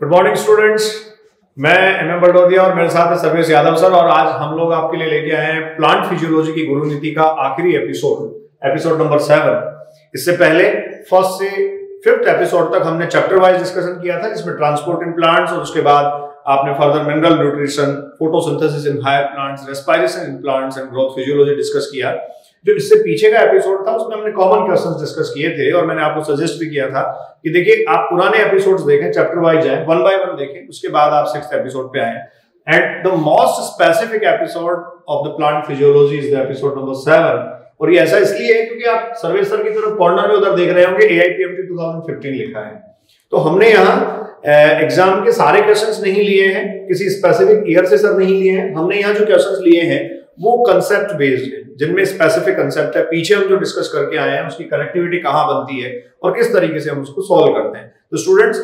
Good morning students मैं M M Barodia और मेरे साथ है सर्वेश यादव सर और आज हम लोग आपके लिए लेके आए हैं प्लांट फिजियोलॉजी की गुरु नीति का आखिरी एपिसोड एपिसोड नंबर सेवन इससे पहले फ़र्स्ट से फिफ्थ एपिसोड तक हमने चैप्टर वाइज डिस्कशन किया था, जिसमें ट्रांसपोर्ट इन प्लांट्स और उसके बाद आपने further mineral nutrition photosynthesis in higher plants respiration in plants and growth physiology discuss किया। जो इससे पीछे का एपिसोड था, उसमें हमने कॉमन क्वेश्चंस डिस्कस किए थे और मैंने आपको सजेस्ट भी किया था कि देखिए, आप पुराने एपिसोड्स देखें चैप्टर वाइज जाएँ वन बाय वन देखें, उसके बाद आप सिक्स एपिसोड पे आए। And the most specific episode of the plant physiology is the episode number seven और ये ऐसा इसलिए है क्योंकि आप सर्वे सर की तरफ़ कॉर्नर में उधर देख रहे होंगे एआईपीएमटी 2015 लिखा है। तो हमने यहाँ एग्ज़ाम के सारे क्वेश्चंस नहीं लिए हैं, किसी स्पेसिफिक ईयर से सर नहीं लिए हैं। हमने यहाँ जो क्वेश्चंस लिए हैं वो कंसेप्ट बेस्ड है जिनमें स्पेसिफिक कंसेप्ट है। पीछे हम जो डिस्कस करके आए हैं उसकी कनेक्टिविटी कहाँ बनती है और किस तरीके से हम उसको सॉल्व करते हैं। तो स्टूडेंट्स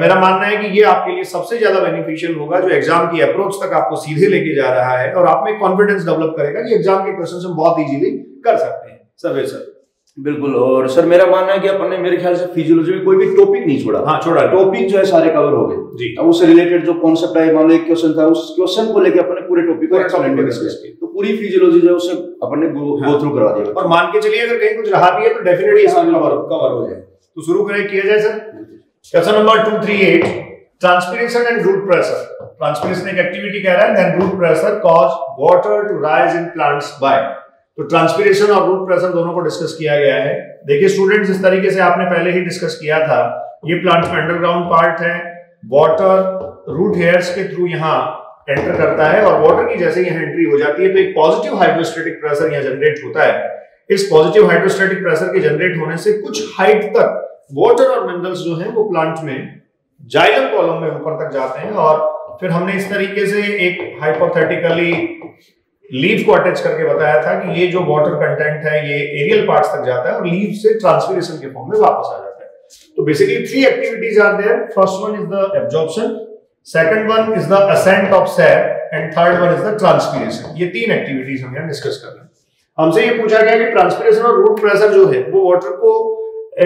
मेरा मानना है कि ये आपके लिए सबसे ज़्यादा बेनिफिशियल होगा जो एग्ज़ाम की अप्रोच तक आपको सीधे लेके जा रहा है और आप में कॉन्फिडेंस डेवलप करेगा कि एग्ज़ाम के क्वेश्चन हम बहुत इजीली कर सकते हैं। सर्वे सर बिल्कुल और सर मेरा मानना है कि अपन ने मेरे ख्याल से फिजियोलॉजी में कोई भी टॉपिक नहीं छोड़ा। हाँ छोड़ा टॉपिक जो है सारे कवर हो गए। जी। अब उससे रिलेटेड जो कॉन्सेप्ट है मान लो एक क्वेश्चन था उस क्वेश्चन को लेके अपन पूरे टॉपिक को डिस्कस किया। तो पूरी फिजियोलॉजी जो है उसे अपन ने गो हाँ। थ्रू करवा दिया। और मान के चलिए अगर कहीं कुछ रहा भी है तो डेफिनेटली इसमें हाँ, कवर कवर हो जाए। तो शुरू करें किया जाए sir? Question number two three eight transpiration and root pressure transpiration एक एक्टिविटी कह रहा है then root pressure cause water to rise in plants by तो ट्रांसपिरेशन और रूट प्रेशर दोनों को डिस्कस किया गया है। देखिए स्टूडेंट्स इस तरीके से आपने पहले ही डिस्कस किया था। ये प्लांट का अंडरग्राउंड पार्ट है। वाटर रूट हेयर्स के थ्रू यहाँ एंटर करता है और वाटर की जैसे यहाँ एंट्री हो जाती है तो एक पॉजिटिव हाइड्रोस्टेटिक प्रेशर यहाँ जनरेट होता है। इस पॉजिटिव हाइड्रोस्टेटिक प्रेशर के जनरेट होने से कुछ हाइट तक वाटर और मिनरल्स जो हैं, वो प्लांट में जाइलम कॉलम में ऊपर तक जाते हैं और फिर हमने इस तरीके से एक हाइपोथेटिकली लीव को अटैच करके बताया था कि ये जो वाटर कंटेंट है, ये एरियल पार्ट्स तक जाता है और लीव से ट्रांसपिरेशन के फॉर्म में वापस आ जाता है। तो basically three activities are there first one is the absorption second one is the ascent of sap and third one is the transpiration ये तीन एक्टिविटीज़ हम यहाँ डिस्कस कर रहे हैं। हमसे ये पूछा गया कि ट्रांसपीरेशन और रूट प्रेशर जो है, वो वाटर को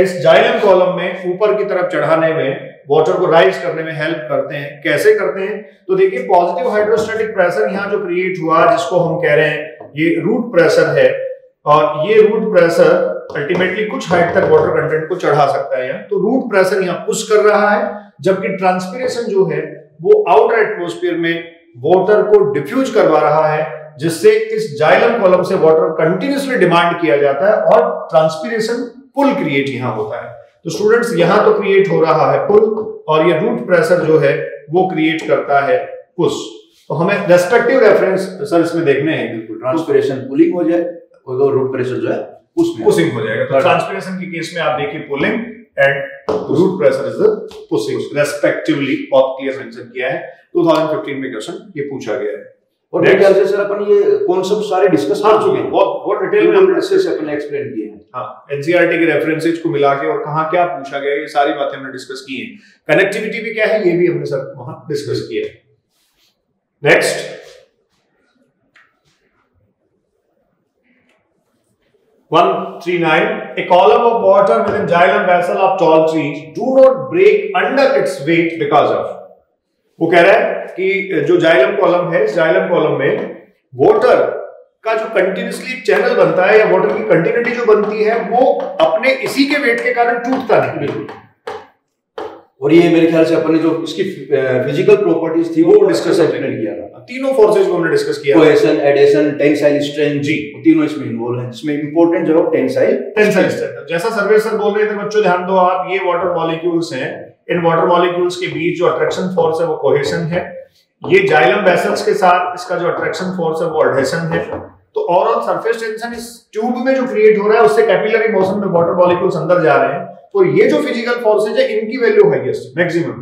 इस जाइलम कॉलम में ऊपर की तरफ़ चढ़ाने में वाटर को राइज करने में हेल्प करते हैं। कैसे करते हैं? तो देखिए पॉजिटिव हाइड्रोस्टेटिक प्रेशर यहाँ जो क्रिएट हुआ, जिसको हम कह रहे हैं, ये रूट प्रेशर है। और ये रूट प्रेशर अल्टीमेटली कुछ हाइट तक वाटर कंटेंट को चढ़ा सकता है यहाँ। तो रूट प्रेशर यहाँ पुश कर रहा है, जबकि ट्रांसपीरेशन जो है वो आउटर एटमोस्फियर में वाटर को डिफ्यूज करवा रहा है जिससे इस जाइलम कॉलम से वाटर कंटिन्यूसली डिमांड किया जाता है और ट्रांसपीरेशन पुल क्रिएट यहाँ होता है। तो स्टूडेंट्स यहाँ तो क्रिएट हो रहा है पुल और ये रूट प्रेशर जो है वो क्रिएट करता है पुश तो हमें रेस्पेक्टिव रेफरेंस सर इसमें देखने हैं बिल्कुल ट्रांसपिरेशन पुलिंग हो जाए और रूट प्रेशर जो है पुशिंग हो जाएगा। तो ट्रांसपिरेशन के केस में आप देखिए pulling and root pressure is the pushing respectively बहुत क्लियर मेंशन किया है। 2015 में क्वेश्चन ये पूछा गया है। और मेरे ख्याल से सर अपन ये कॉन्सेप्ट सारे डिस्कस हाँ कर चुके हैं? बहुत बहुत डिटेल में हमने अच्छे से अपन एक्सप्लेन किए हैं। हाँ एनसीईआरटी के रेफरेंसेज को मिला के और कहाँ क्या पूछा गया ये सारी बातें हमने डिस्कस की हैं। कनेक्टिविटी भी क्या है ये भी हमने सर वहाँ डिस्कस किया है। Next One three nine. A column of water within xylem vessel of tall trees do not break under its weight because of. वो कह रहा है कि जो जाइलम कॉलम है जाइलम कॉलम में वाटर का जो कंटिन्यूसली चैनल बनता है या वाटर की कंटिन्यूटी जो बनती है वो अपने इसी के वेट के कारण टूटता नहीं बिल्कुल और ये मेरे ख्याल से अपन ने जो इसकी फ़िज़िकल प्रॉपर्टीज़ थी वो डिस्कस हमने किया था। तीनों फोर्सेज को हमने डिस्कस किया। कोहेशन एडेशन टेंसाइल स्ट्रेंथ जी। तीनों इसमें इन्वॉल्व हैं जिसमें इंपॉर्टेंट जो है टेंसाइल टेंसाइल स्ट्रेंथ जैसा सर्वे सर बोल रहे थे बच्चों ध्यान दो आप ये वाटर मॉलिक्यूल्स हैं इन वाटर मॉलिक्यूल्स के बीच जो अट्रैक्शन फोर्स है वो कोहेशन है। ये जाइलम वेसल्स के साथ इसका जो अट्रैक्शन फोर्स है वो एडहेशन है। तो ओवरऑल सरफेस टेंशन इस ट्यूब में जो क्रिएट हो रहा है उससे कैपिलरी मोशन में वाटर मॉलिक्यूल्स अंदर जा रहे हैं। तो ये जो फ़िज़िकल फोर्सेज है, इनकी value highest maximum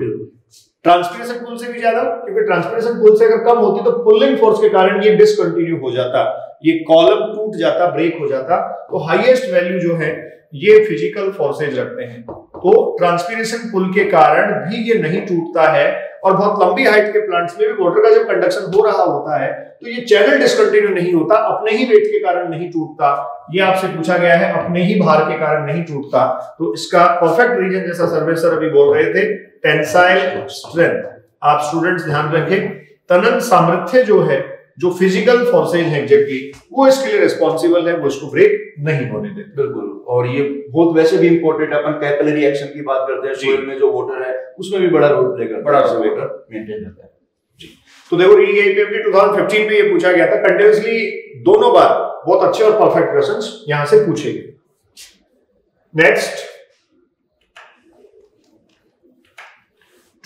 transpiration pull से भी ज़्यादा, क्योंकि ट्रांसपिरेशन पुल से अगर कम होती तो पुलिंग फोर्स के कारण ये डिसकंटिन्यू हो जाता, ये कॉलम टूट जाता ब्रेक हो जाता। तो हाईएस्ट वैल्यू जो है, ये फ़िज़िकल फोर्सेज रखते हैं। तो ट्रांसपिरेशन पुल के कारण भी ये नहीं टूटता है और बहुत लंबी हाइट के प्लांट्स में भी वाटर का जब कंडक्शन हो रहा होता है तो ये चैनल डिसकंटिन्यू नहीं होता, अपने ही वेट के कारण नहीं टूटता। ये आपसे पूछा गया है, अपने ही भार के कारण नहीं टूटता। तो इसका परफेक्ट रीजन जैसा सर्वे सर अभी बोल रहे थे टेंसाइल स्ट्रेंथ आप स्टूडेंट्स ध्यान रखें। तनन सामर्थ्य जो है जो फ़िज़िकल फोर्सेज हैं जबकि वो इसके लिए रिस्पॉन्सिबल है वो इसको ब्रेक नहीं होने देते। बिल्कुल। और ये बहुत वैसे भी इंपॉर्टेंट है अपन कैपिलरी एक्शन की बात करते हैं जी। सोइल में जो वाटर है उसमें भी बड़ा रोल प्ले करता बड़ा है रोल play वाटर मेंटेन करता है। तो देखो ये पीएमटी 2015 में ये पूछा गया था कंटिन्यूसली दोनों बार बहुत अच्छे और परफेक्ट क्वेश्चंस यहाँ से पूछे गए। Next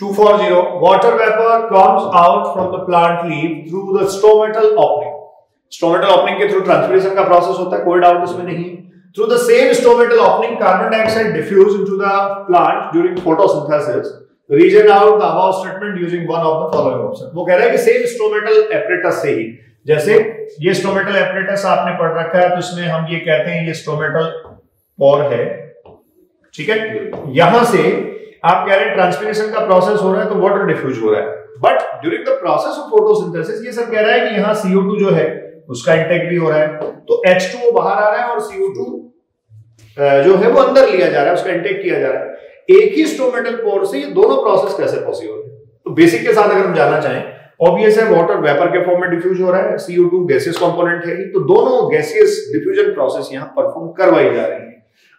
240 water vapor comes out from the plant leaf through the stomatal opening stomatal opening के through transpiration का process है कोई डाउट इसमें नहीं है through the same stomatal opening carbon dioxide diffuse into the plant during photosynthesis region out the above statement using one of the following option वो कह रहा है कि same stomatal apparatus से ही जैसे ये stomatal apparatus आपने पढ़ रखा है तो इसमें हम ये कहते हैं ये stomatal pore है ठीक है यहाँ से आप कह रहे हैं ट्रांसपिरेशन का प्रोसेस हो रहा है तो वाटर डिफ्यूज हो रहा है। But during the process of photosynthesis ये सब कह रहा है कि यहाँ CO2 जो है उसका इंटेक भी हो रहा है। तो H2O बाहर आ रहा है और CO2 अ, जो है वो अंदर लिया जा रहा है उसका इंटेक किया जा रहा है। एक ही स्टोमेटल पोर से ये दोनों प्रोसेस कैसे पॉसिबल है? तो बेसिक के साथ अगर हम जाना चाहें ऑब्वियस है वाटर वेपर के फॉर्म में डिफ्यूज हो रहा है CO2 गैसियस कंपोनेंट है तो दोनों गैसियस डिफ्यूजन प्रोसेस यहाँ परफॉर्म करवाई जा रही है।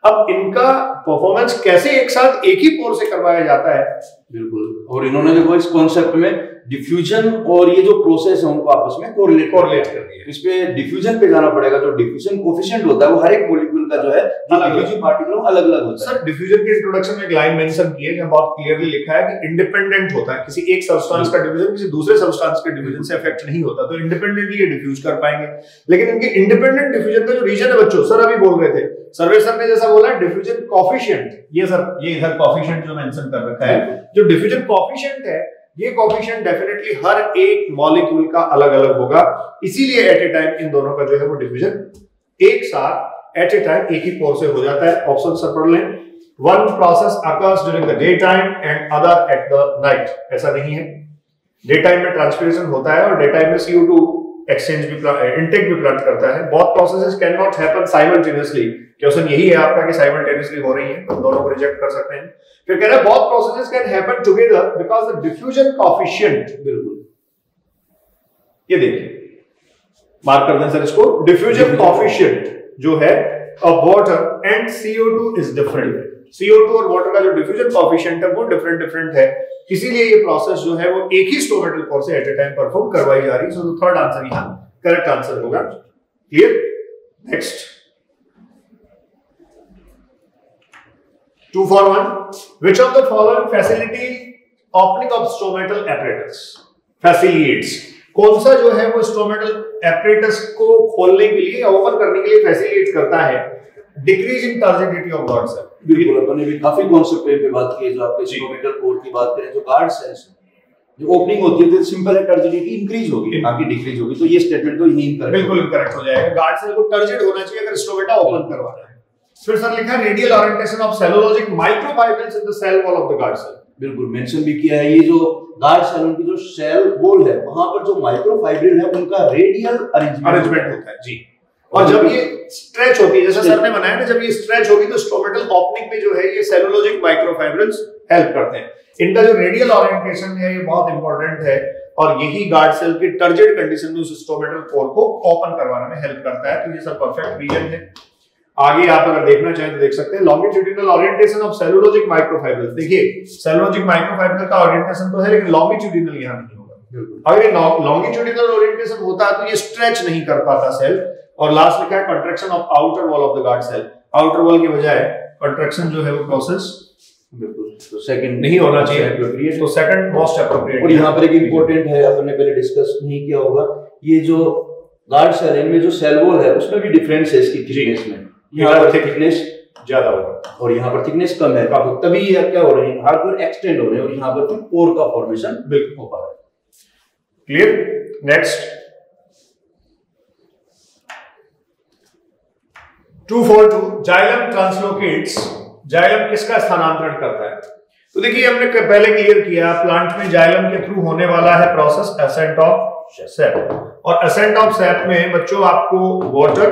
अब इनका परफॉर्मेंस कैसे एक साथ एक ही पोर से करवाया जाता है? बिल्कुल। और इन्होंने देखो इस कॉन्सेप्ट में डिफ्यूजन और ये जो प्रोसेस है उनको आपस में कोरिलेट कोरिलेट कर दिया। इस पे डिफ्यूजन पे जाना पड़ेगा। जो डिफ्यूजन कोफिशियंट होता है वो हर एक का जो है। डिफ्यूजिव पार्टिकल अलग अलग होता है। सर डिफ्यूजन के इंट्रोडक्शन में एक लाइन मेंशन की है जहाँ बहुत क्लियरली लिखा है कि इंडिपेंडेंट होता है। किसी एक सब्सटेंस का डिवीज़न किसी दूसरे सब्सटेंस के डिवीज़न से इफ़ेक्ट नहीं होता तो इंडिपेंडेंटली ये डिफ्यूज कर पाएँगे। लेकिन इनके इंडिपेंडेंट डिफ्यूजन का जो रीजन है बच्चों सर अभी बोल रहे थे। सर्वे सर ने जैसा बोला डिफ्यूजन कॉफिशिएंट ये सर ये इधर कॉफिशिएंट जो मेंशन कर रखा है जो डिफ्यूजन कॉफिशिएंट है ये कॉफिशिएंट डेफिनेटली हर एक मॉलिक्यूल का अलग अलग होगा। इसीलिए एट ए टाइम इन दोनों का जो है वो डिवीज़न एक साथ एट ए टाइम एक ही पोर से हो जाता है ऑप्शन सर पढ़ लें। One process occurs during the day time and other at the night ऐसा नहीं है। डे टाइम में ट्रांसपिरेशन होता है और डे टाइम में CO2 एक्सचेंज भी इंटेक भी प्लांट करता है। बहुत processes can not happen simultaneously question यही है आपका कि साइमल्टेनियसली हो रही है तो दोनों को रिजेक्ट कर सकते हैं। फिर कह रहा है बहुत processes can happen together because the diffusion coefficient बिल्कुल। ये देखिए मार्क कर दें सर इसको डिफ्यूजन कोएफिशिएंट जो है of water and CO2 is different CO2 और वाटर का जो डिफ्यूजन कोएफिशिएंट है, वो डिफरेंट डिफरेंट है. इसीलिए ये प्रोसेस जो है, वो एक ही स्टोमेटल पोर से एट ए टाइम परफॉर्म करवाई जा रही है. थर्ड आंसर यहाँ करेक्ट आंसर होगा. Clear next 241 which of the following facility opening of stomatal apparatus facilitates कौन सा जो है वो स्टोमेटल एपरेटस को खोलने के लिए ओपन करने के लिए फैसिलिटेट करता है? Decrease in turgidity of guard cell बिल्कुल अपन भी काफ़ी कॉन्सेप्ट पे बात की जो आपके स्टोमेटल कोर की बात करें जो गार्ड सेल्स जो ओपनिंग होती है तो सिंपल है टर्जिडिटी इंक्रीज होगी ना डिक्रीज होगी तो ये स्टेटमेंट तो यही incorrect बिल्कुल इनकरेक्ट हो जाएगा। गार्ड सेल को टर्जिड होना चाहिए अगर स्टोमेटा ओपन करवाना है। फिर सर लिखा radial orientation of cellulosic microfibrils in the cell wall of the guard cell बिल्कुल मेंशन भी किया है। ये जो गार्ड सेल उनकी जो सेल वॉल है वहाँ पर जो माइक्रोफाइब्रिल है उनका रेडियल अरेंजमेंट होता है। जी। और जब ये स्ट्रेच होती है जैसा सर ने बनाया ना जब ये स्ट्रेच होगी तो स्टोमेटल ओपनिंग में जो है ये सेलुलोजिक माइक्रोफाइब्रिल्स हेल्प करते हैं। इनका जो रेडियल ओरिएंटेशन है ये बहुत इंपॉर्टेंट है। और यही गार्ड सेल की टर्जिड कंडीशन में उस स्टोमेटल पोर को ओपन करवाने में हेल्प करता है। तो ये सब परफेक्ट रीजन है। आगे आप अगर देखना चाहें तो देख सकते हैं। Longitudinal orientation of cellulosic microfibrils देखिए सेलुलोजिक माइक्रोफाइब्रिल का ओरिएंटेशन तो है लेकिन लॉन्गिट्यूडिनल यहाँ नहीं होगा। अगर ये लॉन्गिट्यूडिनल ओरिएंटेशन होता है तो ये स्ट्रेच नहीं कर पाता सेल और लास्ट लिखा है contraction of outer wall of the guard cell outer wall के बजाय कंट्रैक्शन जो है वो प्रोसेस तो सेकंड नहीं होना चाहिए। appropriate तो सेकंड मोस्ट अप्रोप्रिएट और यहाँ पर एक इम्पोर्टेंट है अपन ने पहले डिस्कस नहीं किया होगा। ये जो गार्ड सेल इनमें जो सेल वॉल है उसमें भी डिफरेंस है इसकी थिकनेस में। यहाँ पर थिकनेस ज़्यादा होगा। और यहाँ पर थिकनेस कम है। तो तभी ये क्या हो रहे हैं? हाथ पर एक्सटेंड हो रहे हैं और यहाँ पर फिर पोर का फॉर्मेशन बिल्कुल हो पा रहा है। Clear next 242 xylem translocates xylem किसका स्थानांतरण करता है? तो देखिए हमने पहले क्लियर किया प्लांट में जाइलम के थ्रू होने वाला है प्रोसेस एसेंट ऑफ़ सेप और एसेंट ऑफ़ सेप में बच्चों आपको वाटर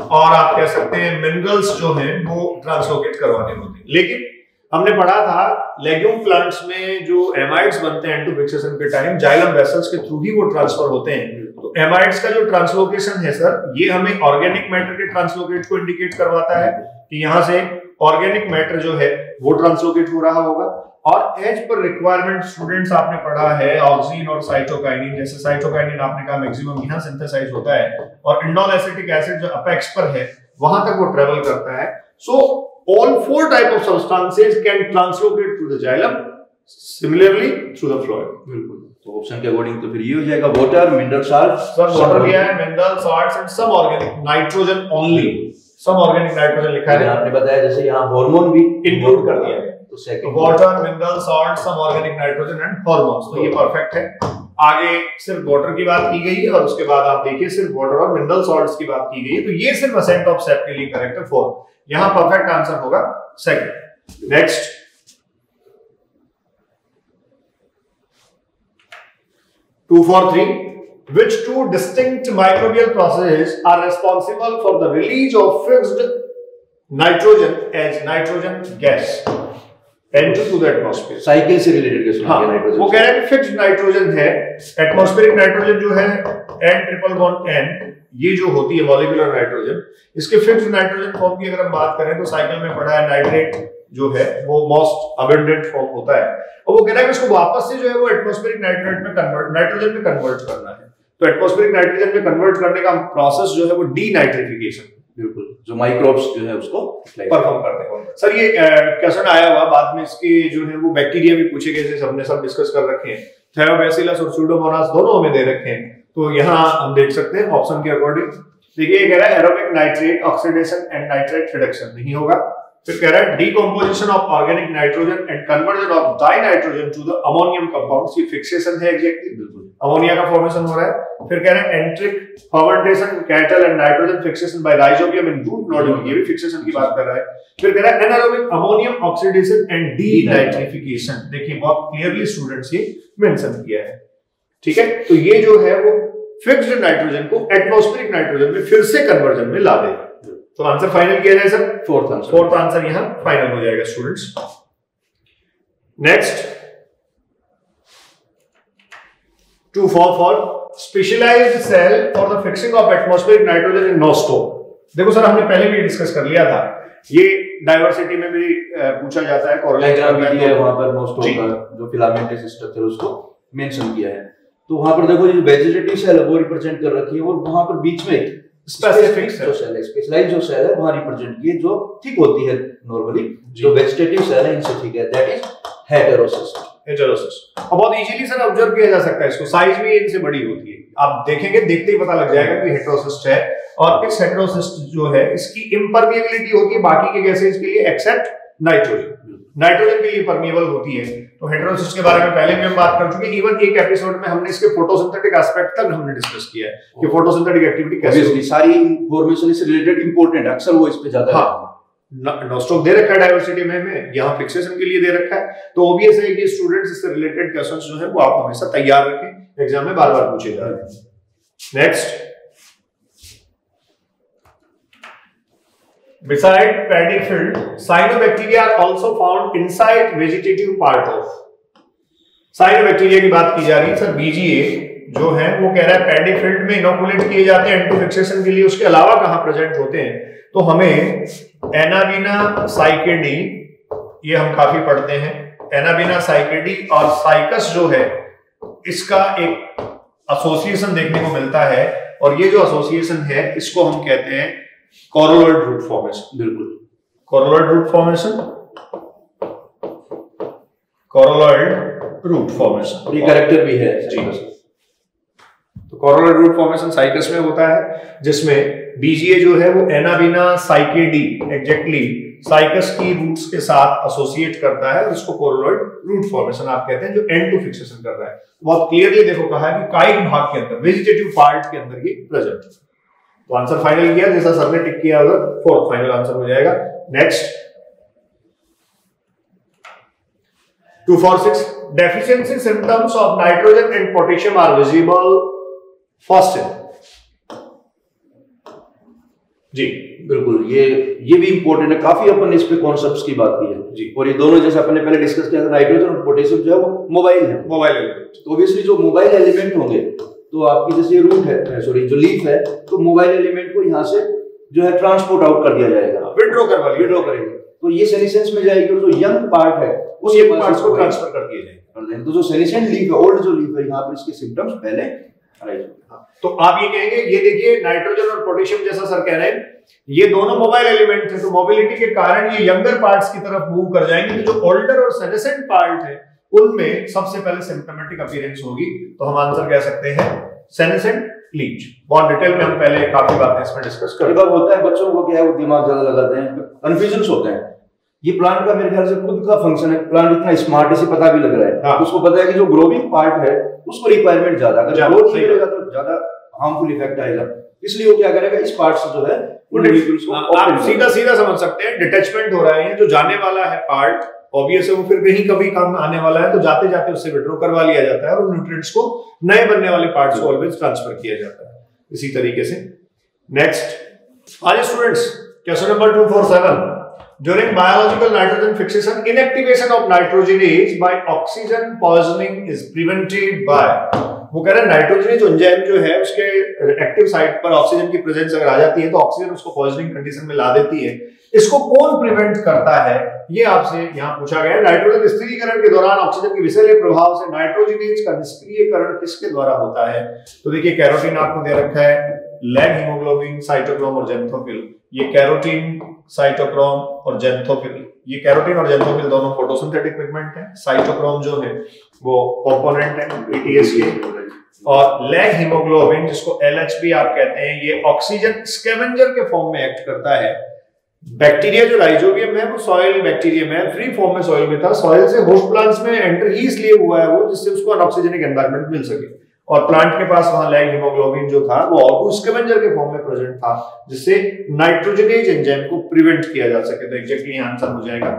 और आप कह सकते हैं मिनरल्स जो हैं, वो ट्रांसलोकेट करवाने होते हैं। लेकिन हमने पढ़ा था लेग्यूम प्लांट्स में जो एमाइड्स बनते हैं टू फिक्सेशन के टाइम जाइलम वेसल्स के थ्रू ही वो ट्रांसफ़र होते हैं। तो एमाइड्स का जो ट्रांसलोकेशन है सर ये हमें ऑर्गेनिक मैटर के ट्रांसलोकेट को इंडिकेट करवाता है कि यहाँ से ऑर्गेनिक मैटर जो है, वो ट्रांसलोकेट हो रहा होगा। और एज पर रिक्वायरमेंट स्टूडेंट्स आपने पढ़ा है ऑक्सीन और साइटोकाइनिन जैसे साइटोकाइनिन आपने कहा मैक्सिमम यहाँ सिंथेसाइज होता है और इंडोल एसिटिक एसिड जो अपेक्स पर है वहाँ तक वो ट्रेवल करता है। सो all four type of substances can translocate through the xylem similarly through the fluid. बिल्कुल। तो ऑप्शन के अकॉर्डिंग तो फिर ये हो जाएगा water mineral salt sir water लिया है mineral salts and some organic nitrogen only some organic nitrogen लिखा है। आपने बताया जैसे यहाँ हार्मोन भी इंक्लूड कर दिया है। तो second water mineral salt some organic nitrogen and hormones तो ये परफेक्ट है। आगे सिर्फ़ वाटर की बात की गई है और उसके बाद आप देखिए सिर्फ़ वाटर और मिनरल सॉल्ट्स की बात की गई है। तो ये सिर्फ़ असेंट ऑफ़ सेट के लिए करेक्ट है। फोर यहाँ परफेक्ट आंसर होगा second next two four three which two distinct microbial processes are responsible for the release of fixed nitrogen as nitrogen gas? Enter to the atmosphere. Cycle से related question हाँ, nitrogen वो कह रहे हैं fixed nitrogen है atmospheric nitrogen जो है N triple bond N ये जो होती है मॉलिक्यूलर नाइट्रोजन इसके फिक्स्ड नाइट्रोजन फॉर्म की अगर हम बात करें तो साइकिल में पढ़ा है नाइट्रेट जो है वो मोस्ट अबेंडेंट फॉर्म होता है। और वो कह रहा है कि इसको वापस से जो है वो एटमॉस्फेरिक नाइट्रेट में कन्वर्ट नाइट्रोजन में कन्वर्ट करना है। तो एटमॉस्फेरिक नाइट्रोजन में कन्वर्ट करने का प्रोसेस जो है वो डीनाइट्रिफिकेशन बिल्कुल। जो माइक्रोब्स जो है उसको परफॉर्म करते हैं। सर ये क्वेश्चन आया हुआ बाद में इसके जो है वो बैक्टीरिया भी पूछे गए जैसे हमने सब डिस्कस कर रखे हैं। थेरोबैसिलस और सूडोमोनास दोनों हमें दे रखे हैं। तो यहाँ हम देख सकते हैं ऑप्शन के अकॉर्डिंग देखिए ये कह रहा है aerobic nitrate oxidation and nitrate reduction नहीं होगा। फिर कह रहा है decomposition of organic nitrogen and conversion of dinitrogen to the ammonium compounds ये फिक्सेशन है एग्जैक्टली बिल्कुल। अमोनिया का फॉर्मेशन हो रहा है। फिर कह रहे हैं enteric fermentation cattle and nitrogen fixation by rhizobium in root nodule ये भी फिक्सेशन की बात कर रहा है। फिर कह रहा है anaerobic ammonium oxidation and denitrification देखिए बहुत क्लियरली स्टूडेंट्स ये मेंशन किया है। ठीक है? तो ये जो है वो फिक्स्ड नाइट्रोजन को एटमॉस्फेरिक नाइट्रोजन में फिर से कन्वर्जन में ला देगा। तो आंसर फाइनल किया जाए sir fourth answer fourth answer यहाँ फाइनल हो जाएगा students next two four four specialised cell for the fixing of atmospheric nitrogen in nostoc देखो सर हमने पहले भी डिस्कस कर लिया था। ये डाइवर्सिटी में भी पूछा जाता है डायग्राम भी दिया है वहाँ पर नोस्टो का जो। फिलामेंटस स्ट्रक्चर उसको मेंशन किया है। तो वहाँ पर देखो जो वेजिटेटिव सेल है वो रिप्रेजेंट कर रखी है और वहाँ पर बीच में स्पेसिफिक जो सेल है स्पेशलाइज्ड जो सेल है वहाँ रिप्रेजेंट की जो थिक होती है नॉर्मली जो। वेजिटेटिव सेल है इनसे ठीक है। दैट इज़ हेटेरोसिस्ट हेटेरोसिस्ट अब बहुत इजीली सर ऑब्ज़र्व किया जा सकता है इसको। साइज़ भी इनसे बड़ी होती है। आप देखेंगे देखते ही पता लग जाएगा कि हेटेरोसिस्ट है और इस हेटेरोसिस्ट जो है इसकी इम्परमिएबिलिटी होती है। बाकी के गैसेज के लिए एक्सेप्ट नाइट्रोजन नाइट्रोजन के लिए परमिएबल होती है। तो हेटेरोसिस के बारे में पहले भी हम बात कर चुके इवन एक एपिसोड में हमने इसके फोटोसिंथेटिक एस्पेक्ट तक हमने डिस्कस किया है कि फोटोसिंथेटिक एक्टिविटी कैसे होती है। सारी इंफॉर्मेशन इससे रिलेटेड इंपॉर्टेंट है अक्सर वो इस पे ज़्यादा हाँ। नोस्टॉक दे रखा है डाइवर्सिटी में हमें यहाँ फिक्सेशन के लिए दे रखा है। तो ऑब्वियस है कि स्टूडेंट्स इससे रिलेटेड क्वेश्चंस जो है वो आप हमेशा तैयार रखें एग्ज़ाम में बार बार पूछे जा रहे हैं next Beside paddy field, cyanobacteria are also found inside vegetative part of. Cyanobacteria की बात की जा रही है सर बीजीए जो है वो कह रहा है पैडी फ़ील्ड में इनोकुलेट किए जाते हैं एंटोफिक्सेशन के लिए उसके अलावा कहाँ प्रेजेंट होते हैं। तो हमें एनाबिना साइकेडी ये हम काफ़ी पढ़ते हैं। एनाबीना साइकेडी और साइकस जो है इसका एक एसोसिएशन देखने को मिलता है और ये जो एसोसिएशन है इसको हम कहते हैं कोरोलॉइड रूट फॉर्मेशन बिल्कुल। Coralloid root formation coralloid root formation ये कैरेक्टर भी है। जी। तो कोरोलॉइड रूट फॉर्मेशन साइकस में होता है, जिसमें बीजीए जो है वो एनाबिना साइकेडी एग्जैक्टली साइकस की रूट्स के साथ एसोसिएट करता है और इसको कोरोलॉइड रूट फॉर्मेशन आप कहते हैं, जो एंड टू फिक्सेशन कर रहा है। बहुत क्लियरली देखो कहा है कि काइक भाग के अंदर वेजिटेटिव पार्ट के अंदर ये प्रेजेंट है। तो आंसर फाइनल किया, जैसा सर ने टिक किया उधर फोर्थ फाइनल आंसर हो जाएगा। Next two four six deficiency symptoms of nitrogen and potassium are visible first in जी बिल्कुल। ये ये भी इंपॉर्टेंट है। काफ़ी अपन इस पे कॉन्सेप्ट्स की बात की है। जी। और ये दोनों जैसे अपने पहले डिस्कस किया था नाइट्रोजन और पोटेशियम जो है वो मोबाइल है। मोबाइल एलिमेंट तो ऑब्वियसली जो मोबाइल एलिमेंट होंगे तो आपकी जैसे ये रूट है सॉरी जो लीफ है तो मोबाइल एलिमेंट को यहाँ से जो है ट्रांसपोर्ट आउट कर दिया जाएगा। विड्रॉ करवा लिया। विड्रॉ करेंगे। तो ये सेनिसेंस में जाएगी और जो यंग पार्ट है उस एक पार्ट्स को ट्रांसफ़र कर दिए जाएँगे। तो जो सेनिसेंट लीफ है ओल्ड जो लीफ है यहाँ पर इसके सिम्टम्स पहले। हाँ, तो आप ये कहेंगे ये देखिए नाइट्रोजन और पोटेशियम जैसा सर कह रहे हैं ये दोनों मोबाइल एलिमेंट है तो मोबिलिटी के कारण ये यंगर पार्ट्स की तरफ़ मूव कर जाएँगे तो जो ओल्डर और सेनेसेंट पार्ट है उनमें सबसे पहले सिम्टोमेटिक अपीयरेंस होगी तो हम आंसर कह सकते हैं सेनेसेंट लीच बहुत डिटेल में हम पहले काफ़ी बातें इसमें डिस्कस कर होता है बच्चों को क्या है वो दिमाग ज़्यादा लगाते हैं कंफ्यूजन होते हैं। ये प्लांट का मेरे ख्याल से खुद का फ़ंक्शन है। प्लांट इतना स्मार्ट इसे पता भी लग रहा है। हाँ। उसको पता है कि जो ग्रोविंग पार्ट है उसको रिक्वायरमेंट ज़्यादा अगर ज़्यादा, ग्रो नहीं करेगा तो ज़्यादा हार्मफुल इफ़ेक्ट आएगा। इसलिए वो क्या करेगा इस पार्ट से जो है आप सीधा सीधा समझ सकते हैं डिटैचमेंट हो रहा है जो जाने वाला है पार्ट ऑब्वियस है वो फिर कहीं कभी काम आने वाला है तो जाते जाते उससे विड्रॉ करवा लिया जाता है और न्यूट्रिएंट्स को नए बनने वाले पार्ट्स को ऑलवेज ट्रांसफ़र किया जाता है। इसी तरीके से। नेक्स्ट आइए students question number 247 during biological nitrogen fixation, inactivation of nitrogenase by oxygen poisoning is prevented by, वो कह रहे हैं नाइट्रोजनेज एंजाइम जो है, उसके एक्टिव साइट पर ऑक्सीजन की प्रेजेंस अगर आ जाती है तो ऑक्सीजन उसको पॉइजनिंग कंडीशन में ला देती है। इसको कौन प्रिवेंट करता है? ये आपसे यहाँ पूछा गया है। नाइट्रोजन स्थिरीकरण के दौरान ऑक्सीजन के विषैले प्रभाव से नाइट्रोजनेज का निष्क्रियकरण किसके द्वारा होता है? तो देखिए कैरोटीन आपको दे रखा है लैग हीमोग्लोबिन साइटोक्रोम और जेंथोफिल ये कैरोटीन साइटोक्रोम और जेंथोफिल ये कैरोटीन और जेंथोफिल दोनों फोटोसिंथेटिक पिगमेंट है। साइटोक्रोम जो है, वो कंपोनेंट है एटीएस के। और लैग हीमोग्लोबिन जिसको एलएचबी आप कहते हैं, ये ऑक्सीजन स्कैवेंजर के फॉर्म में एक्ट करता है। बैक्टीरिया जो राइजोबियम है, वो सॉइल बैक्टीरियम है। फ्री फॉर्म में सॉइल में था। सॉइल से होस्ट प्लांट्स में एंटर ही इसलिए हुआ है वो, जिससे उसको अनऑक्सीजनिक एनवायरनमेंट मिल सके। और प्लांट के पास वहाँ लैग हीमोग्लोबिन जो था वो ऑटो स्केवेंजर के फॉर्म में प्रेजेंट था जिससे नाइट्रोजनेज एंजाइम को प्रिवेंट किया जा सके। तो एग्जैक्टली आंसर हो जाएगा।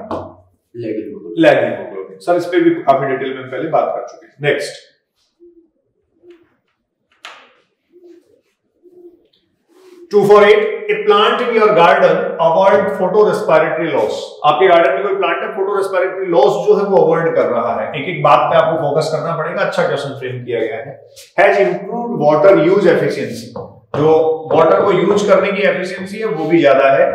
Leg haemoglobin leg haemoglobin sir इस पे भी काफ़ी डिटेल में पहले बात कर चुके हैं। Next two four eight a plant in your garden avoid photorespiratory loss आपके गार्डन में कोई प्लांट है फ़ोटो रेस्पिरेटरी लॉस जो है वो अवॉइड कर रहा है। एक एक बात पे आपको फोकस करना पड़ेगा अच्छा क्वेश्चन फ्रेम किया गया है। Has improved water use efficiency जो वाटर को यूज़ करने की एफिशिएंसी है, वो भी ज़्यादा है।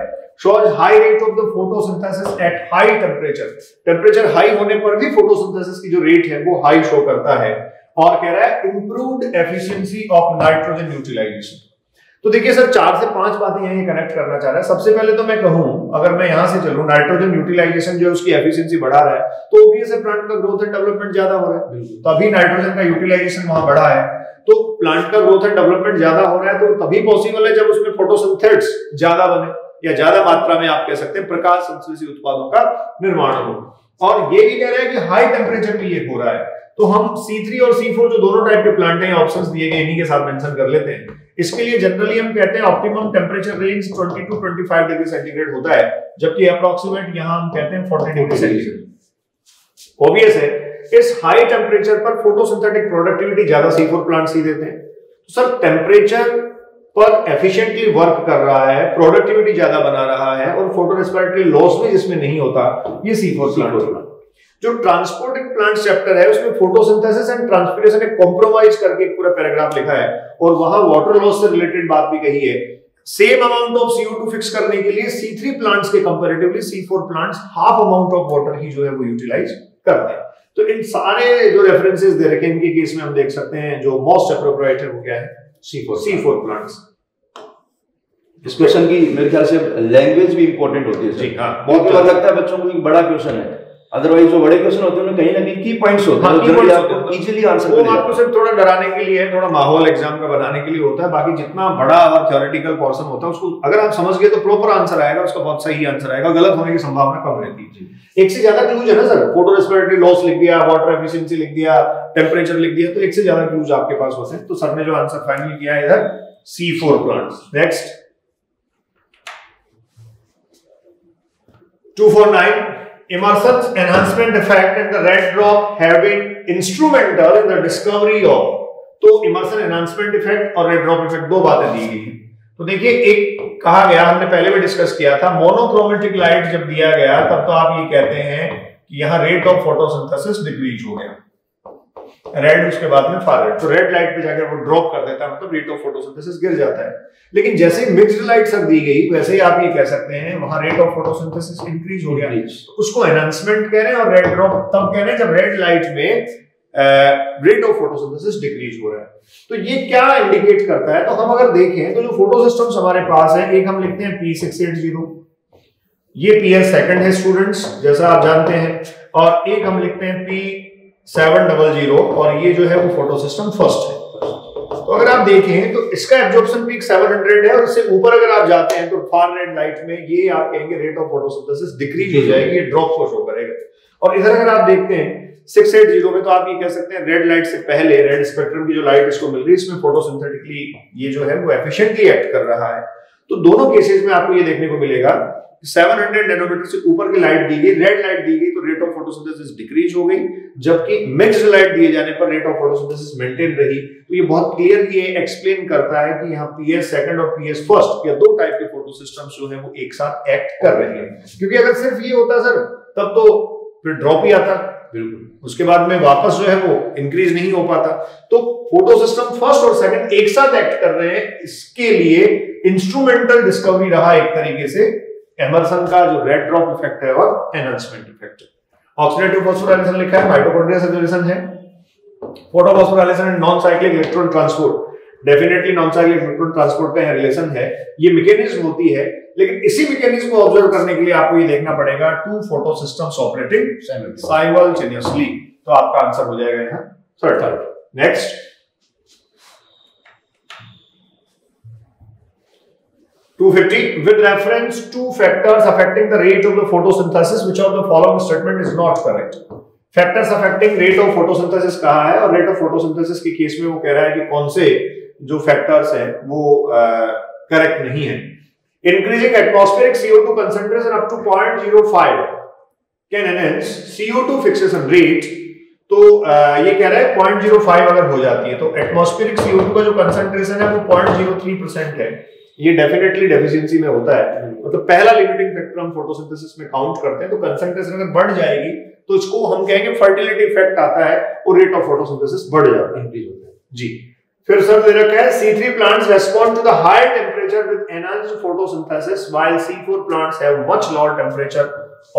Shows high rate of the photosynthesis at high temperature. Temperature high होने पर भी फोटोसिंथेसिस की जो रेट है, वो हाई शो करता है। और कह रहा है improved efficiency of nitrogen utilisation तो देखिए सर चार से पाँच बातें यहीं कनेक्ट करना चाह रहा है। सबसे पहले तो मैं कहूँ अगर मैं यहाँ से चलूँ नाइट्रोजन यूटिलाइजेशन जो है उसकी एफिशिएंसी बढ़ा रहा है तो है प्लांट का ग्रोथ एंड डेवलपमेंट ज़्यादा हो रहा है। तो अभी नाइट्रोजन का यूटिलाइजेशन वहाँ बढ़ा है। तो प्लांट का ग्रोथ एंड डेवलपमेंट ज़्यादा हो रहा है तो तभी पॉसिबल है जब उसमें फोटोसिंथेट्स ज़्यादा बने या ज़्यादा मात्रा में आप कह सकते हैं प्रकाश संश्लेषी उत्पादों का निर्माण हो। और ये भी कह रहे हैं कि हाई टेम्परेचर पे ये हो रहा है। तो हम C3 और C4 जो दोनों टाइप के प्लांट हैं ऑप्शंस दिए गए इन्हीं के साथ मेंशन कर लेते हैं। इसके लिए जनरली हम कहते हैं optimum temperature range 20 to 25 degree centigrade होता है जबकि अप्रोक्सीमेट यहाँ हम कहते हैं 40 डिग्री सेंटीग्रेड ऑब्वियस है इस हाई टेम्परेचर पर फोटोसिंथेटिक प्रोडक्टिविटी ज़्यादा C4 प्लांट्स ही देते हैं। तो सर टेम्परेचर पर एफिशिएंटली वर्क कर रहा है प्रोडक्टिविटी ज़्यादा बना रहा है और फ़ोटो रेस्पिरेटरी लॉस भी जिसमें नहीं होता ये C4 प्लांट जो ट्रांसपोर्टिंग प्लांट चैप्टर है उसमें फोटोसिंथेसिस एंड ट्रांसपिरेशन एक कॉम्प्रोमाइज करके एक पूरा पैराग्राफ लिखा है और वहाँ वाटर लॉस से रिलेटेड बात भी कही है। Same amount of CO2 fix करने के लिए C3 प्लांट्स के comparatively C4 plants half amount of water ही जो है वो यूटिलाइज करते हैं। तो इन सारे जो रेफरेंसेस दे रखे हैं इनके केस में हम देख सकते हैं जो मोस्ट अप्रोप्रिएट है वो क्या है? C4 C4 प्लांट्स इस क्वेश्चन की मेरे ख्याल से लैंग्वेज भी इंपॉर्टेंट होती है जी, हाँ, बहुत लगता है बच्चों को कि बड़ा क्वेश्चन है। अदरवाइज़ जो बड़े क्वेश्चन होते हैं उनमें कहीं ना कहीं की पॉइंट्स होते हाँ, हैं जो आपको इजीली आंसर वो आपको सिर्फ़ थोड़ा डराने के लिए थोड़ा माहौल एग्ज़ाम का बनाने के लिए होता है। बाकी जितना बड़ा और थ्योरेटिकल पोर्शन होता है उसको अगर आप समझ गए तो प्रॉपर आंसर आएगा उसका बहुत सही आंसर आएगा गलत होने की संभावना कम रहती है। एक से ज़्यादा क्लूज है ना सर फ़ोटो रेस्पिरेटरी लॉस लिख दिया वाटर एफिशिएंसी लिख दिया टेम्परेचर लिख दिया तो एक से ज़्यादा क्लूज आपके पास होते हैं तो सर ने जो आंसर फाइनल किया है इधर C four plants next 249 Emerson's enhancement effect and the red drop have been instrumental in the discovery of तो इमर्सन एनहांसमेंट इफ़ेक्ट और रेड ड्रॉप इफ़ेक्ट दो बातें दी गई हैं। तो देखिए, एक कहा गया, हमने पहले भी डिस्कस किया था मोनोक्रोमेटिक लाइट जब दिया गया, तब तो आप ये कहते हैं कि यहाँ रेट ऑफ़ फोटोसिंथेसिस डिक्रीज हो गया। रेड उसके बाद में फार रेड तो रेड लाइट पे जाकर वो ड्रॉप कर देता है मतलब रेट ऑफ़ फोटोसिंथेसिस गिर जाता है। लेकिन जैसे ही मिक्स्ड लाइट सब दी गई वैसे ही आप ये कह सकते हैं वहाँ रेट ऑफ़ फोटोसिंथेसिस इंक्रीज हो गया। तो उसको एनहांसमेंट कह रहे हैं और रेड ड्रॉप तब कह रहे हैं जब रेड लाइट में रेट ऑफ़ फोटोसिंथेसिस डिक्रीज हो रहा है। तो ये क्या इंडिकेट करता है? तो हम अगर देखें तो जो फ़ोटो सिस्टम्स हमारे पास है एक हम लिखते हैं पी सिक्स एट ज़ीरो ये पी एस सेकंड है स्टूडेंट्स जैसा आप जानते हैं। और एक हम लिखते हैं पी सेवन डबल ज़ीरो और ये जो है वो फ़ोटो सिस्टम फ़र्स्ट है। तो अगर आप देखें तो इसका एब्जॉर्प्शन पीक 700 है और इससे ऊपर अगर आप जाते हैं तो फार रेड लाइट में ये आप कहेंगे रेट ऑफ़ फोटोसिंथेसिस डिक्रीज हो जाएगी ये ड्रॉप को शो करेगा और इधर अगर आप देखते हैं 680 में तो आप ये कह सकते हैं रेड लाइट से पहले रेड स्पेक्ट्रम की जो लाइट इसको मिल रही है इसमें फोटोसिंथेटिकली ये जो है वो एफिशिएंटली एक्ट कर रहा है। तो दोनों केसेस में आपको ये देखने को मिलेगा 700 नैनोमीटर से ऊपर की लाइट दी गई रेड लाइट दी गई तो रेट ऑफ़ फोटोसिंथेसिस डिक्रीज हो गई जबकि मिक्स्ड लाइट दिए जाने पर रेट ऑफ़ फोटोसिंथेसिस मेंटेन रही। तो ये बहुत क्लियरली ये एक्सप्लेन करता है कि यहाँ पीएस सेकंड और पीएस फ़र्स्ट या दो टाइप के फ़ोटो सिस्टम्स जो है वो एक साथ एक्ट कर रहे हैं। क्योंकि अगर सिर्फ़ ये होता सर तब तो फिर ड्रॉप ही आता। बिल्कुल। उसके बाद में वापस जो है वो इंक्रीज नहीं हो पाता। तो फ़ोटो सिस्टम फ़र्स्ट और सेकंड एक साथ एक्ट कर रहे हैं इसके लिए इंस्ट्रूमेंटल डिस्कवरी रहा एक तरीके से। एमरसन का जो रेड ड्रॉप इफ़ेक्ट है और एनहांसमेंट इफ़ेक्ट ऑक्सीडेटिव फॉस्फोराइलेशन लिखा है माइटोकॉन्ड्रिया से रिलेशन है। Photophosphorylation and non cyclic electron transport definitely non cyclic electron transport का यहाँ रिलेशन है। ये मैकेनिज्म होती है लेकिन इसी मैकेनिज्म को ऑब्ज़र्व करने के लिए आपको ये देखना पड़ेगा two photosystems operating simultaneously तो आपका आंसर हो जाएगा यहाँ। Third next 250 with reference to factors affecting the rate of the photosynthesis which of the following statement is not correct factors affecting rate of photosynthesis कहा है और rate of photosynthesis के case में वो कह रहा है कि कौन से जो factors हैं वो करेक्ट uh, नहीं है increasing atmospheric CO2 concentration up to 0.05 can enhance CO2 fixation rate तो uh, ये कह रहा है 0.05 अगर हो जाती है तो एटमॉस्फेरिक CO2 का जो कंसंट्रेशन है वो 0.03 परसेंट है ये डेफिनेटली डेफिशिएंसी में होता है। मतलब तो पहला लिमिटिंग फैक्टर हम फोटोसिंथेसिस में काउंट करते हैं तो कंसंट्रेशन अगर बढ़ जाएगी तो इसको हम कहेंगे फर्टिलिटी इफ़ेक्ट आता है और रेट ऑफ़ फोटोसिंथेसिस बढ़ जाता है। इंक्रीज होता है। जी। फिर सर दे रखा है C3 plants respond to the high temperature with enhanced photosynthesis while C4 plants have much lower temperature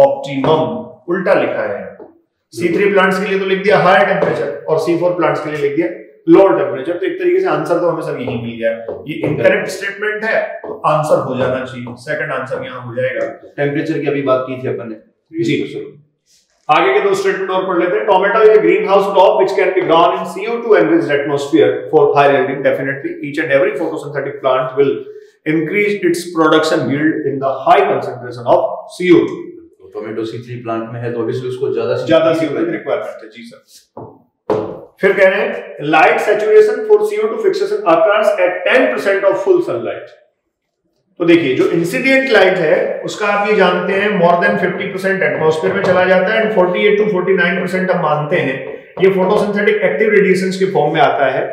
optimum उल्टा लिखा है। C3 plants के लिए तो लिख दिया हाई टेम्परेचर और C4 plants के लिए लिख दिया लोअर टेम्परेचर तो एक तरीके से आंसर तो हमें सब यही मिल गया। ये इनकरेक्ट स्टेटमेंट है तो आंसर हो जाना चाहिए। सेकंड आंसर यहाँ हो जाएगा। टेम्परेचर की अभी बात की थी अपन ने। जी। आगे के दो स्टेटमेंट और पढ़ लेते हैं। Tomato is a greenhouse crop which can be grown in CO2 enriched atmosphere for high yielding definitely each and every photosynthetic plant will increase its production yield in the high concentration of CO2 tomato C3 plant में है तो obviously उसको ज़्यादा ज़्यादा CO2 requirement है। जी sir फिर कह रहे हैं light saturation for CO2 fixation occurs at 10% of full sunlight तो देखिए, जो इंसिडेंट लाइट है, उसका आप ये जानते हैं मोर देन 50 परसेंट एटमोस्फेयर में चला जाता है एंड 48 टू 49 परसेंट हम मानते हैं। ये फोटोसिंथेटिक एक्टिव रेडिएशन के फॉर्म में आता है।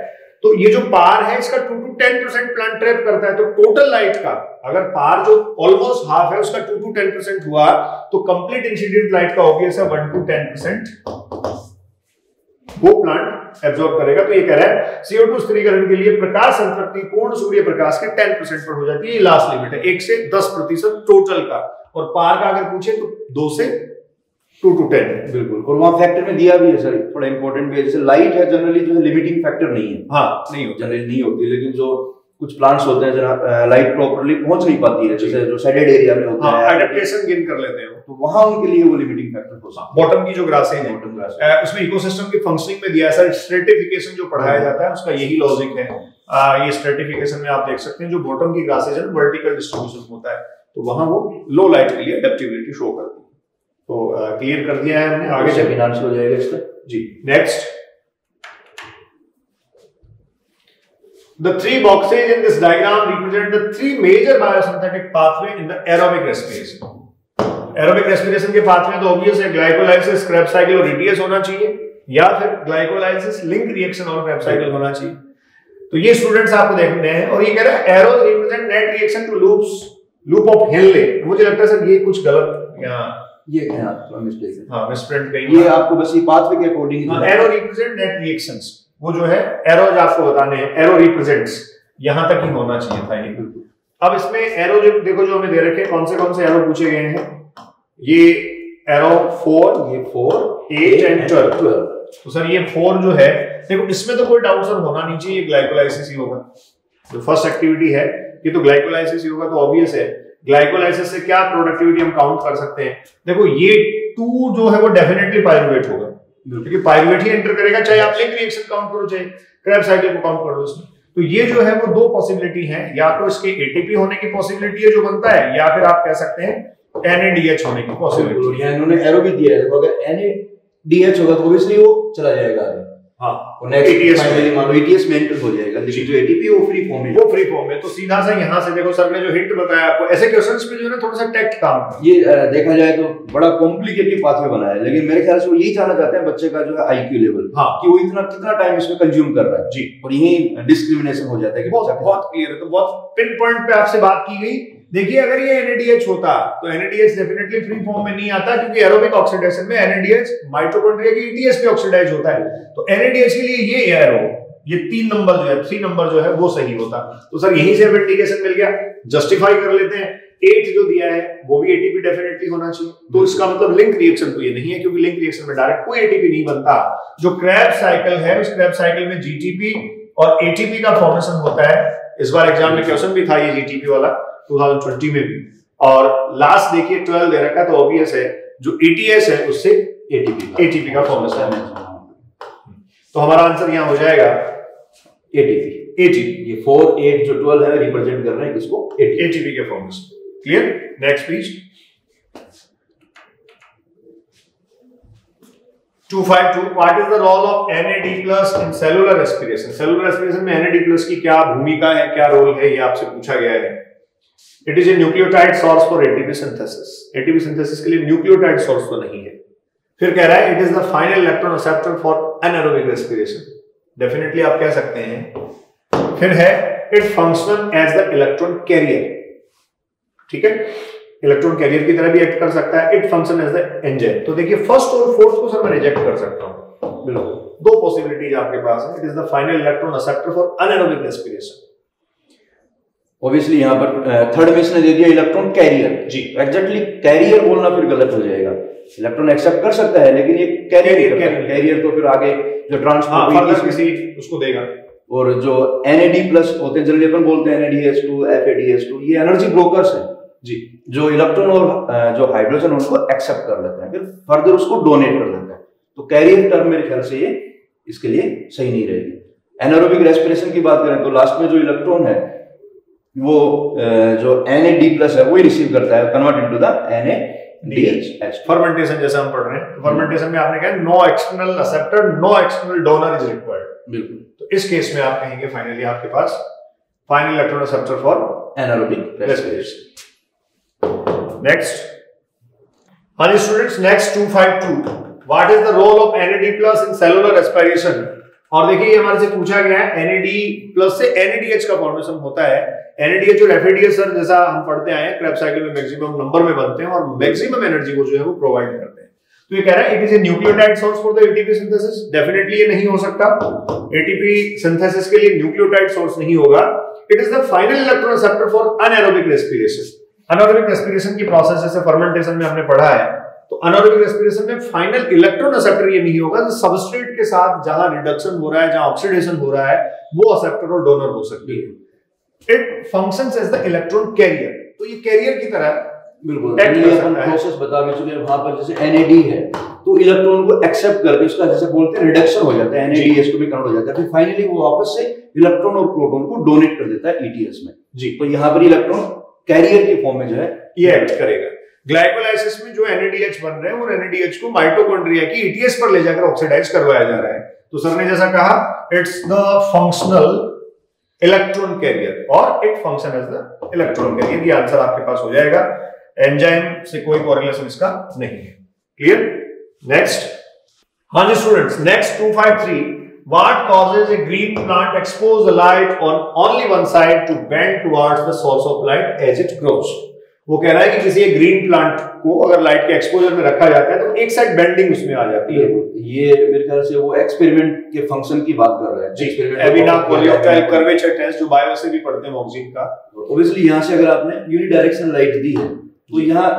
तो ये जो पार है, इसका two to ten percent plant trap करता है। तो टोटल लाइट का, अगर पार जो ऑलमोस्ट हाफ़ है, उसका टू टू टेन परसेंट हुआ तो कंप्लीट इंसिडेंट लाइट का है 1 टू 10 परसेंट वो प्लांट एब्जॉर्ब करेगा। तो ये कह रहा है CO2 स्थिरीकरण के लिए प्रकाश संतृप्ति पूर्ण सूर्य प्रकाश के 10 परसेंट पर हो जाती है। ये लास्ट लिमिट है। एक से 10 प्रतिशत टोटल का। और पार का अगर पूछे तो दो से टू टू टेन बिल्कुल। और वहाँ फैक्टर में दिया भी है सर थोड़ा इंपॉर्टेंट भी है। जैसे लाइट है जनरली जो है लिमिटिंग फैक्टर नहीं है। हाँ। नहीं होती जनरली नहीं होती। लेकिन जो कुछ प्लांट्स होते हैं जहाँ लाइट प्रॉपर्ली पहुँच नहीं पाती है। जैसे जो साइडेड एरिया में होता हाँ, है। एडेप्टेशन गिन कर लेते हैं। तो वहाँ उनके लिए वो लिमिटिंग फैक्टर हो सकता है। बॉटम की जो ग्रासें हैं बॉटम ग्रास उसमें इकोसिस्टम की फंक्शनिंग में दिया है। सर स्ट्रेटिफिकेशन जो पढ़ाया हाँ। जाता है उसका यही लॉजिक है। आ, ये स्ट्रेटिफिकेशन में आप देख सकते हैं जो बॉटम की ग्रासेज है वर्टिकल डिस्ट्रीब्यूशन होता है तो वहाँ वो लो लाइट के लिए एडेप्टिबिलिटी शो करती है। तो क्लियर कर दिया है हमने आगे से फिनांस हो जाएगा इसका। जी next The three boxes in this diagram represent the three major biosynthetic pathway in the aerobic respiration. Aerobic respiration के पाथवे तो ऑब्वियस है ग्लाइकोलाइसिस क्रैब साइकिल और रिटीएस होना चाहिए या फिर ग्लाइकोलाइसिस लिंक रिएक्शन और क्रैब साइकिल होना चाहिए। तो ये स्टूडेंट्स आपको देखने हैं और ये कह रहा है arrows represent net reaction two loops loop of Henle मुझे लगता है सर ये कुछ गलत यहाँ ये थोड़ा मिस्टेक है। हाँ मिसप्रिंट कहीं ये आपको बस ये पाथवे के अकॉर्डिंग हाँ, एरो रिप्रेजेंट नेट रिएक्शंस वो जो है एरोज आपको बताने हैं एरो रिप्रेजेंट्स यहाँ तक ही होना चाहिए था ये। अब इसमें एरो जो देखो जो हमें दे रखे हैं कौन से कौन से एरो पूछे गए हैं? ये एरो फोर ये फोर एट एंड ट्वेल्व तो सर ये फोर जो है देखो इसमें तो कोई डाउट सर होना नहीं चाहिए ग्लाइकोलाइसिस ही होगा। जो फ़र्स्ट एक्टिविटी है ये तो ग्लाइकोलाइसिस ही होगा तो ऑब्वियस है। ग्लाइकोलाइसिस से क्या प्रोडक्टिविटी हम काउंट कर सकते हैं? देखो ये टू जो है वो डेफिनेटली पायरुवेट होगा। क्योंकि पायरुवेट ही एंटर करेगा चाहे आप लिंक रिएक्शन काउंट करो चाहे क्रैब साइकिल को काउंट करो उसमें तो ये जो है वो दो पॉसिबिलिटी है या तो इसके एटीपी होने की पॉसिबिलिटी है जो बनता है या फिर आप कह सकते हैं एनएडीएच होने की पॉसिबिलिटी है इन्होंने एरो भी दिया है। अगर एनएडीएच होगा तो ऑब्वियसली वो चला जाएगा आगे। हाँ। और नेक्स्ट फाइनली मान लो एटीएस में एंटर हो जाएगा। लेकिन जो एटीपी वो फ्री फॉर्म में वो फ्री फॉर्म में तो सीधा सा यहाँ से देखो सर ने जो हिंट बताया आपको ऐसे क्वेश्चंस पे जो है ना थोड़ा सा टेक्ट काम ये देखा जाए तो बड़ा कॉम्प्लिकेटेड पाथवे बनाया है। लेकिन मेरे ख्याल से वो यही जानना चाहते हैं बच्चे का जो है आईक्यू लेवल हाँ। कि वो इतना कितना टाइम इसमें कंज्यूम कर रहा है। जी। और यही डिस्क्रिमिनेशन हो जाता है कि बहुत बहुत क्लियर है। तो बहुत पिन पॉइंट पे आपसे बात की गई। देखिए अगर ये एनएडीएच होता तो एनएडीएच डेफिनेटली फ्री फॉर्म में नहीं आता क्योंकि एरोबिक ऑक्सीडेशन में एनएडीएच माइटोकॉन्ड्रिया की ईटीएस पे ऑक्सीडाइज होता है। तो एनएडीएच के लिए ये एरो ये तीन नंबर जो है थ्री नंबर जो है वो सही होता। तो सर यहीं से इंडिकेशन मिल गया। जस्टिफाई कर लेते हैं। एट जो दिया है वो भी एटीपी डेफिनेटली होना चाहिए। तो इसका मतलब लिंक रिएक्शन तो ये नहीं है क्योंकि लिंक रिएक्शन में डायरेक्ट कोई एटीपी नहीं बनता। जो क्रैब साइकिल है उस क्रैब साइकिल में जीटीपी और एटीपी का फॉर्मेशन होता है। इस बार एग्ज़ाम में क्वेश्चन भी था ये जीटीपी वाला। 2020 में भी। और लास्ट देखिए 12 दे रखा तो ऑब्वियस है जो एटीएस है उससे एटीपी एटीपी का। फॉर्मेशन है तो हमारा आंसर यहाँ हो जाएगा एटीपी एटीपी ये फोर एट जो ट्वेल्व है रिप्रेजेंट कर रहे हैं किसको? एटीपी के form clear next please 252 what is the role of NAD plus in cellular respiration cellular respiration में NAD प्लस की क्या भूमिका है क्या रोल है ये आपसे पूछा गया है। It is a nucleotide source for ATP synthesis ATP synthesis के लिए न्यूक्लियोटाइड सोर्स तो नहीं है। फिर कह रहा है it is the final electron acceptor for anaerobic respiration definitely आप कह सकते हैं। फिर है it function as the electron carrier ठीक है? इलेक्ट्रॉन कैरियर की तरह भी एक्ट कर सकता है। It function as the enzyme तो देखिए फ़र्स्ट और फोर्थ को सर मैं रिजेक्ट कर सकता हूँ। बिल्कुल। दो पॉसिबिलिटीज आपके पास है। It is the final electron acceptor for anaerobic respiration obviously यहाँ पर थर्ड में इसने दे दिया इलेक्ट्रॉन कैरियर जी। एग्जैक्टली कैरियर बोलना फिर गलत हो जाएगा। इलेक्ट्रॉन एक्सेप्ट कर सकता है लेकिन ये कैरियर कैरियर तो फिर आगे जो ट्रांसपोर्ट हाँ, किसी उसको देगा। और जो NAD प्लस होते हैं जनरली अपन बोलते हैं NADH2 FADH2 ये एनर्जी ब्रोकर्स हैं। जी। जो इलेक्ट्रॉन और जो हाइड्रोजन उनको एक्सेप्ट कर लेते हैं फिर फर्दर उसको डोनेट कर देते हैं। तो कैरियर टर्म मेरे ख्याल से ये इसके लिए सही नहीं रहेगी। एनारोबिक रेस्पिरेशन की बात करें तो लास्ट में जो इलेक्ट्रॉन है वो जो NAD प्लस है वही रिसीव करता है convert into the NADH fermentation जैसे हम पढ़ रहे हैं। फर्मेंटेशन में आपने कहा no external acceptor no external donor is required बिल्कुल। तो इस केस में आप कहेंगे फाइनली आपके पास final electron acceptor for anaerobic respiration next हाँ जी students next 252 what is the role of NAD plus in cellular respiration और देखिए हमारे से पूछा गया है NAD प्लस से NADH का फॉर्मेशन होता है। NADH और FADH सर जैसा हम पढ़ते आए हैं क्रेब साइकिल में मैक्सिमम नंबर में बनते हैं और मैक्सिमम एनर्जी को जो है वो प्रोवाइड करते हैं। तो ये कह रहा है it is a nucleotide source for the ATP synthesis definitely ये नहीं हो सकता। एटीपी सिंथेसिस के लिए न्यूक्लियोटाइड सोर्स नहीं होगा। It is the final electron acceptor for anaerobic respiration anaerobic respiration की प्रोसेस जैसे फर्मेंटेशन में हमने पढ़ा है तो अनएरोबिक रेस्पिरेशन में फाइनल इलेक्ट्रॉन एक्सेप्टर ये नहीं होगा। सबस्ट्रेट के साथ जहाँ रिडक्शन हो रहा है, जहाँ ऑक्सीडेशन हो रहा है, वो एक्सेप्टर और डोनर हो सकती है। It functions as the electron carrier तो ये कैरियर की तरह बिल्कुल। प्रोसेस बता भी चुके वहाँ पर जैसे NAD है तो इलेक्ट्रॉन को एक्सेप्ट करके उसका जैसे बोलते हैं रिडक्शन हो जाता है। हो जाता है। फिर फाइनली वो वापस से इलेक्ट्रॉन और प्रोटॉन को डोनेट कर देता है ETS में। जी। तो यहाँ पर इलेक्ट्रॉन कैरियर के फॉर्म में जो है ये एक्ट करेगा। ग्लाइकोलाइसिस में जो NADH बन रहे हैं NADH को माइटोकॉन्ड्रिया की ETS पर ले जाकर ऑक्सीडाइज करवाया जा रहा है। तो सर ने जैसा कहा it's the functional electron carrier और it function as the electron carrier ये आंसर आपके पास हो जाएगा। एंजाइम से कोई कोरिलेशन इसका नहीं है। क्लियर नेक्स्ट हाँ जी students next two five three what causes a green plant expose light on only one side to bend towards the source of light as it grows वो कह रहा है कि किसी एक ग्रीन प्लांट को अगर लाइट के एक्सपोजर में रखा जाता है तो एक साइड बेंडिंग उसमें आ जाती है। ये मेरे ख्याल से वो एक्सपेरिमेंट के फ़ंक्शन की बात कर रहे हैं। जी एविना कोलियोकाइल कर्वेचर टेस्ट जो बायो से भी पढ़ते हैं ऑक्सीजन का। ऑब्वियसली यहाँ से अगर आपने यूनिडायरेक्शनल लाइट दी है तो यहाँ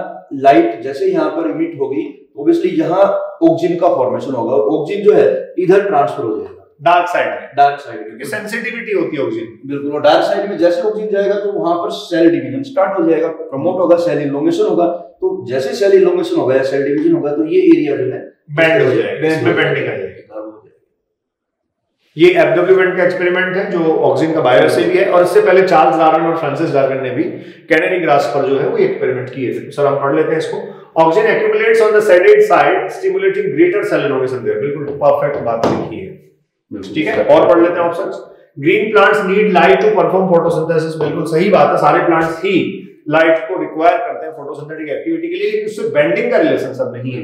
लाइट जैसे यहाँ पर इमिट होगी ऑब्वियसली यहाँ ऑक्सीजन का फॉर्मेशन होगा। ऑक्सीजन जो है इधर ट्रांसफ़र हो जाएगा। डार्क साइड में। डार्क साइड क्योंकि सेंसिटिविटी होती है ऑक्सीजन बिल्कुल और डार्क साइड में जैसे ऑक्सीजन जाएगा तो वहाँ पर सेल डिवीज़न स्टार्ट हो जाएगा प्रमोट होगा सेल इलोंगेशन होगा। तो जैसे सेल इलोंगेशन होगा या सेल डिवीज़न होगा तो ये एरिया जो है बेंड हो जाएगा इसमें बेंडिंग आ जाएगी। ये एफडब्ल्यू बेंड का एक्सपेरिमेंट है जो ऑक्सीजन का बायो से भी है और इससे पहले चार्ल्स डार्विन और फ्रांसिस डार्विन ने भी कैनरी ग्रास पर जो है वो एक्सपेरिमेंट किए थे। सर हम पढ़ लेते हैं इसको। Oxygen accumulates on the shaded side stimulating greater cell elongation there बिल्कुल परफेक्ट बात लिखी है। ठीक है, और पढ़ लेते हैं options green plants need light to perform photosynthesis बिल्कुल सही बात है, सारे प्लांट्स ही लाइट को रिक्वायर करते हैं फोटोसिंथेटिक एक्टिविटी के लिए, लेकिन उससे बेंडिंग का रिलेशन सब नहीं है।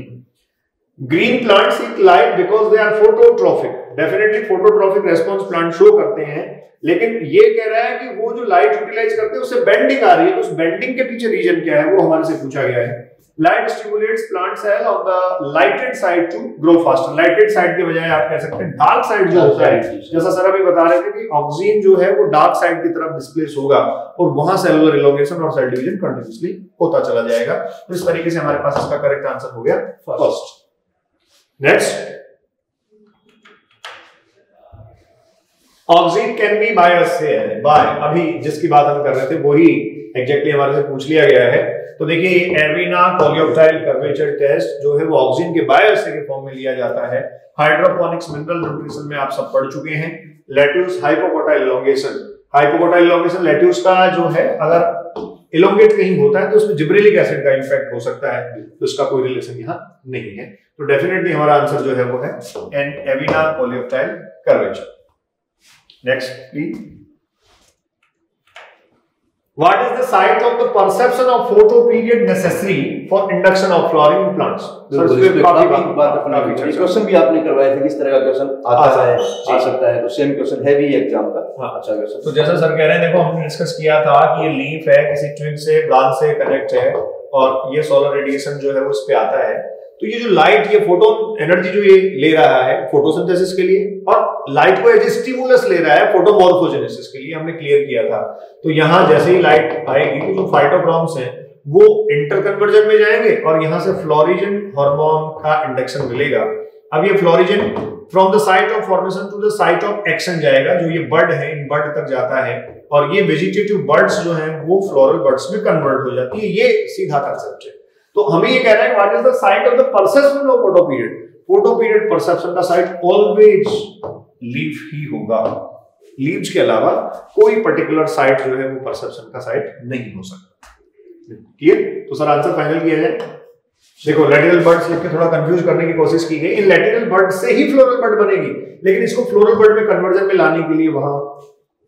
Green plants seek light because they are phototrophic definitely phototrophic response plant show करते हैं, लेकिन ये कह रहा है कि वो जो लाइट यूटिलाइज करते हैं, उससे बेंडिंग आ रही है तो उस बेंडिंग के पीछे रीजन क्या है, वो हमारे से पूछा गया है। Light stimulates plant cell on the lighted side to grow faster lighted side के बजाय आप कह सकते हैं डार्क साइड जो होता है जैसा सर अभी बता रहे थे कि ऑक्सीजन जो है वो डार्क साइड की तरफ़ डिस्प्लेस होगा और वहाँ सेलुलर इलोंगेशन और सेल डिवीज़न कंटिन्यूअसली होता चला जाएगा। तो इस तरीके से हमारे पास इसका करेक्ट आंसर हो गया first next oxygen can be by से बाय अभी जिसकी बात हम कर रहे थे वही एग्जैक्टली हमारे से पूछ लिया गया है। तो देखिए एविना कोलियोप्टाइल कर्वेचर टेस्ट जो है वो ऑक्सीजन के बायोसे के फॉर्म में लिया जाता है। हाइड्रोपोनिक्स मिनरल न्यूट्रिशन में आप सब पढ़ चुके हैं। Lettuce hypocotyl elongation hypocotyl elongation lettuce का जो है अगर इलोंगेट कहीं होता है तो उसमें जिब्रेलिक एसिड का इंपैक्ट हो सकता है। तो इसका कोई रिलेशन यहाँ नहीं है। तो डेफिनेटली हमारा आंसर जो है वो है an avena coleoptile curvature Next, please. What is the site of the perception of photo period necessary for induction of flowering in plants? Question भी आपने करवाए थे किस तरह का क्वेश्चन आता है आ सकता है तो सेम क्वेश्चन है भी एग्ज़ाम का। हाँ। अच्छा क्वेश्चन तो जैसा सर कह रहे हैं देखो हमने डिस्कस किया था कि ये लीफ है किसी ट्विग से ब्रांच से कनेक्ट है और ये सोलर रेडिएशन जो है वो उस पे आता है। तो ये जो लाइट ये फोटोन एनर्जी जो ये ले रहा है फोटोसिंथेसिस के लिए और लाइट को एज स्टिमुलस ले रहा है फोटोमॉर्फोजेनेसिस के लिए, हमने क्लियर किया था। तो यहाँ जैसे ही लाइट आएगी तो जो फाइटोक्रोम्स हैं, वो इंटरकन्वर्जन में जाएँगे और यहाँ से फ्लोरिजन हार्मोन का इंडक्शन मिलेगा। अब ये florigen from the site of formation to the site of action जाएगा, जो ये बर्ड है, इन बर्ड तक जाता है। और ये वेजिटेटिव बर्ड्स जो हैं, वो फ्लोरल बर्ड्स में कन्वर्ट हो जाती है। ये सीधा कंसेप्ट है। तो हमें ये कह रहा है what is the site of the perception of photoperiod photoperiod perception का साइट ऑलवेज लीव ही होगा। लीव्स के अलावा कोई पर्टिकुलर साइट जो है वो परसेप्शन का साइट नहीं हो सकता। क्लियर तो सर आंसर फाइनल किया जाए। देखो लेटरल बर्ड्स लिख के थोड़ा कंफ्यूज करने की कोशिश की गई। इन लेटरल बर्ड से ही फ्लोरल बर्ड बनेगी, लेकिन इसको फ्लोरल बर्ड में कन्वर्जन में लाने के लिए वहाँ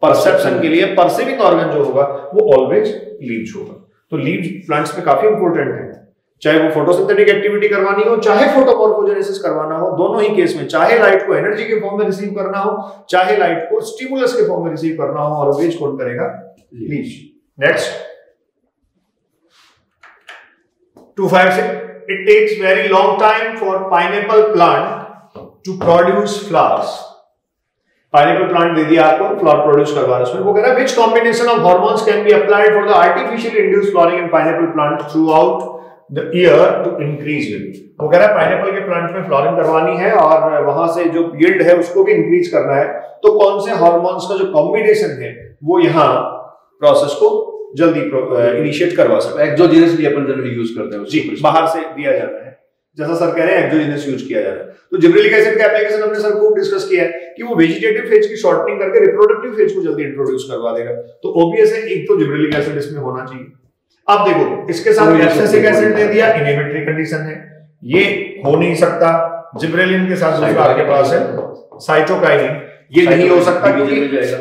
परसेप्शन के लिए परसिविंग ऑर्गन जो होगा, वो ऑलवेज लीव्स होगा। तो लीव्स प्लांट्स में काफ़ी इंपॉर्टेंट है। चाहे वो फोटोसिंथेटिक एक्टिविटी करवानी हो, चाहे फोटोमॉर्फोजेनेसिस करवाना हो, दोनों ही केस में, चाहे लाइट को एनर्जी के फॉर्म में रिसीव करना हो, चाहे लाइट को स्टिमुलस के फॉर्म में रिसीव करना हो, और वेज कौन करेगा? Leach next two five it takes very long time for pineapple plant to produce flowers pineapple plant दे दिया आपको फ्लावर प्रोड्यूस करवाना उसमें वो कह रहा है which combination of hormones can be applied for the artificial induce flowering in pineapple plant throughout the year to increase वो कह रहा है पाइनएप्पल के प्लांट में फ्लॉरिंग करवानी है और वहाँ से जो यील्ड है उसको भी इंक्रीज करना है। तो कौन से हार्मोन्स का जो कॉम्बिनेशन है वो यहाँ प्रोसेस को जल्दी इनिशिएट करवा सकते हैं। एक्सोजेनस भी अपन जनरली यूज़ करते हैं जी बाहर से दिया जाता है। जैसा सर कह रहे हैं एक्सोजेनस यूज़ किया जाता है। तो जिब्रेलिक एसिड का एप्लीकेशन हमने सर खूब डिस्कस किया है कि वो वेजिटेटिव फ़ेज़ की शॉर्टनिंग करके रिप्रोडक्टिव फ़ेज़ को जल्दी इंट्रोड्यूस करवा देगा। तो ऑब्वियस है एक तो जिब्रेलिक एसिड इसमें होना चाहिए। अब देखो इसके साथ एब्सिसिक एसिड दे दिया? इनहिबिटरी कंडीशन है। ये हो नहीं सकता। जिब्रेलिन के साथ दूसरा आपके पास है। साइटोकाइनिन ये नहीं हो सकता क्योंकि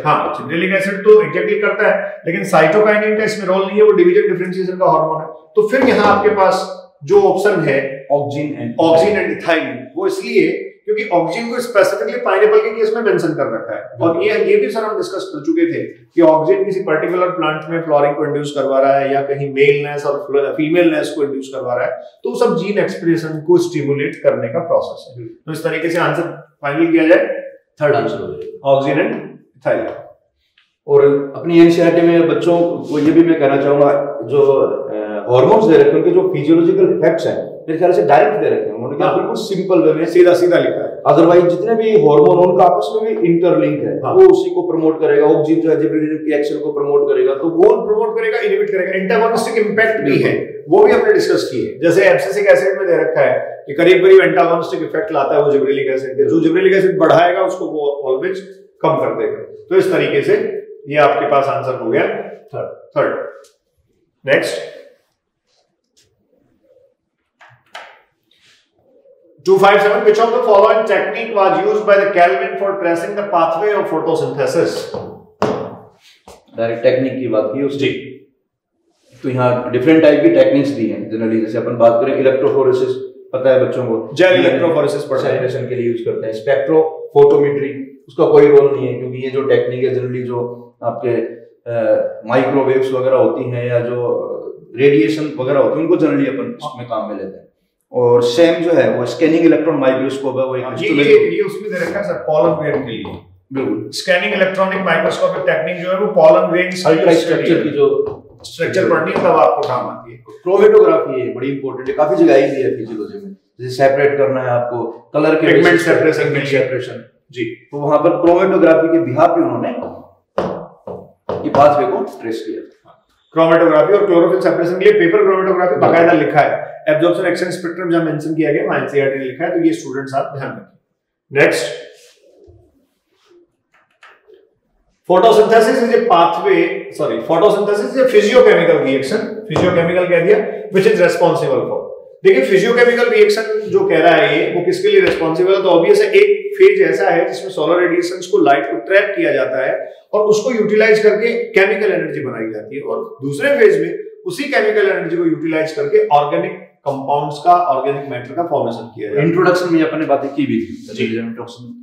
हाँ जिब्रेलिक एसिड तो एग्जैक्टली करता है लेकिन साइटोकाइनिन का इसमें रोल नहीं है वो डिवीज़न डिफरेंशिएशन का हार्मोन है। तो फिर यहाँ आपके पास जो ऑप्शन है oxygen and oxygen and ethylene वो इसलिए क्योंकि ऑक्सीजन को स्पेसिफिकली पाइनएप्पल के केस में मेंशन कर रखा है। और ये ये भी सर हम डिस्कस कर चुके थे कि ऑक्सीजन किसी पर्टिकुलर प्लांट में फ्लोरिंग को इंड्यूस करवा रहा है या कहीं मेल नेस और फीमेल नेस को इंड्यूस करवा रहा है तो सब जीन एक्सप्रेशन को स्टिमुलेट करने का प्रोसेस है। तो इस तरीके से आंसर फाइनल किया जाए। थर्ड आंसर हो जाएगा। ऑक्सीजन एंड थायराइड और अपनी एनसीईआरटी में बच्चों को ये भी मैं कहना चाहूँगा जो हार्मोन्स दे रखे उनके जो फिजियोलॉजिकल इफेक्ट्स हैं मेरे ख्याल से डायरेक्ट दे रखे हैं उन्होंने। क्या हाँ। बिल्कुल सिंपल वे में। सीधा सीधा लिखा है। अदरवाइज़ जितने भी हार्मोन उनका आपस में भी इंटरलिंक है। हाँ। वो उसी को प्रमोट करेगा। ऑक्सीजन जो है जिब्रेलिन की एक्शन को प्रमोट करेगा। तो वो वो प्रमोट करेगा इनहिबिट करेगा। एंटागोनिस्टिक इंपैक्ट भी है। वो भी हमने डिस्कस की है। जैसे एब्सिसिक एसिड में दे रखा है कि करीब करीब एंटागोनिस्टिक इफ़ेक्ट लाता है वो जिब्रेलिक एसिड जो जिब्रेलिक एसिड बढ़ाएगा उसको वो ऑलवेज कम कर देगा। तो इस तरीके से ये आपके पास आंसर हो गया। Third third next 257 which of the following technique was used by the Kelvin for tracing the pathway of photosynthesis? Direct technique की बात की उसने? जी। तो यहाँ डिफरेंट टाइप की टेक्निक्स दी हैं जनरली जैसे अपन बात करें इलेक्ट्रोफोरेसिस पता है बच्चों को? जेल इलेक्ट्रोफोरेसिस सेलेब्रेशन के लिए यूज़ करते हैं स्पेक्ट्रोफोटोमेट्री उसका कोई रोल नहीं है क्योंकि ये जो टेक्निक है जनरली जो आपके माइक्रोवेव्स वगैरह होती हैं या जो रेडिएशन वगैरह होती है उनको जनरली अपन इसमें काम में लेते हैं। और सेम जो है वो स्कैनिंग इलेक्ट्रॉन माइक्रोस्कोप है वो एक हाँ, ये ये ये उसमें दे रखा है सर पॉलन ग्रेन के लिए। बिल्कुल। स्कैनिंग इलेक्ट्रॉनिक माइक्रोस्कोपिक टेक्निक जो है वो पॉलन ग्रेन स्ट्रक्चर की जो स्ट्रक्चर पढ़नी है तब आपको काम आती है। क्रोमेटोग्राफी है बड़ी इंपॉर्टेंट है काफ़ी जगह आई दी है फिजियोलॉजी में जैसे सेपरेट करना है आपको कलर के Pigment basis पे, separation pigment के लिए। separation जी। तो वहाँ पर क्रोमेटोग्राफी के बिहार पे उन्होंने ये पाथवे को ट्रेस किया क्रोमेटोग्राफी और क्लोरोफिल सेपरेशन के लिए पेपर क्रोमेटोग्राफी बकायदा लिखा है। एब्जॉर्प्शन एक्शन स्पेक्ट्रम जहाँ मेंशन किया गया, वहाँ एनसीईआरटी ने लिखा है तो ये स्टूडेंट्स आप ध्यान रखें। Next photosynthesis is a pathway sorry photosynthesis is a physiochemical reaction physiochemical कह दिया व्हिच इज़ रिस्पांसिबल फॉर देखिए फिजियोकेमिकल रिएक्शन जो कह रहा है ये वो किसके लिए रिस्पॉन्सिबल है? तो ऑब्वियस है एक फ़ेज़ ऐसा है जिसमें सोलर रेडिएशन को लाइट को ट्रैप किया जाता है और उसको यूटिलाइज करके केमिकल एनर्जी बनाई जाती है। और दूसरे फ़ेज़ में उसी केमिकल एनर्जी को यूटिलाइज करके ऑर्गेनिक कंपाउंड्स का ऑर्गेनिक मैटर का फॉर्मेशन किया है। इंट्रोडक्शन में अपन ने बातें की भी थी।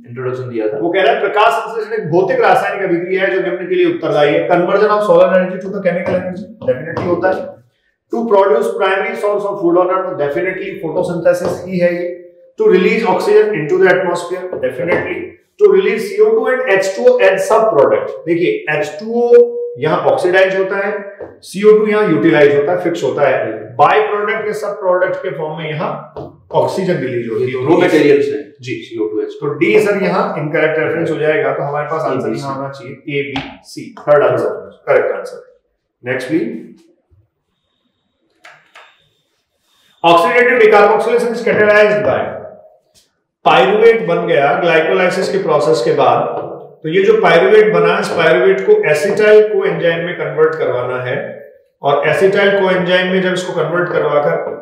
इंट्रोडक्शन दिया था। वो कह रहा है प्रकाश संश्लेषण एक भौतिक रासायनिक अभिक्रिया है जो निम्न के लिए उत्तरदायी है conversion of solar energy to the chemical energy definitely होता है। To produce primary source of food on earth definitely photosynthesis ही है ये। To release oxygen into the atmosphere definitely to release CO2 and H2O as सब product देखिए H2O यहाँ oxidise होता है CO2 यहाँ यूटिलाइज होता है फिक्स होता है। बाय प्रोडक्ट के सब प्रोडक्ट के फॉर्म में यहाँ ऑक्सीजन रिलीज़ होती है। रो मटेरियल्स हैं। जी। CO2H तो डी सर यहाँ इनकरेक्ट रेफरेंस हो जाएगा तो हमारे पास आंसर यहाँ होना चाहिए A B C third answer correct answer next भी oxidative decarboxylation is catalysed by pyruvate बन गया ग्लाइकोलाइसिस के प्रोसेस के बाद। तो ये जो पाइरुवेट बना, इस पाइरुवेट को एसिटाइल को एंजाइम में कन्वर्ट करवाना है। और एसिटाइल को एंजाइम में जब इसको कन्वर्ट करवाकर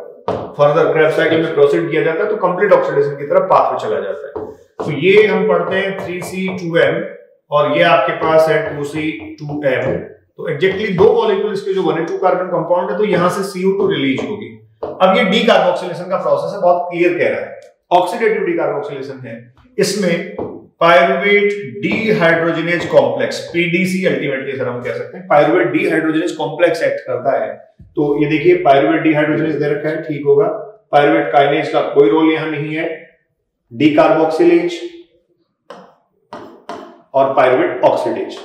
फर्दर क्रैब साइकिल में प्रोसीड किया जाता है तो कंप्लीट ऑक्सीडेशन की तरफ़ पाथ में चला जाता है। तो ये हम पढ़ते हैं 3C2M और ये आपके पास है 2C2M तो एग्जैक्टली दो मॉलिक्यूल इसके जो बने टू कार्बन कंपाउंड है तो यहाँ से CO2 रिलीज़ होगी। अब ये डी कार्बोक्सिलेशन का प्रोसेस है, बहुत क्लियर कह रहा है। ऑक्सीडेटिव डी कार्बोक्सिलेशन है। इसमें pyruvate dehydrogenase complex PDC ultimately sir हम कह सकते हैं। पायरुवेट डीहाइड्रोजनेज कॉम्प्लेक्स एक्ट करता है। तो ये देखिए पायरुवेट डीहाइड्रोजनेज दे रखा है, ठीक होगा। पायरुवेट काइनेज का कोई रोल यहाँ नहीं है। डी कार्बोक्सिलेज और पायरुवेट ऑक्सीडेज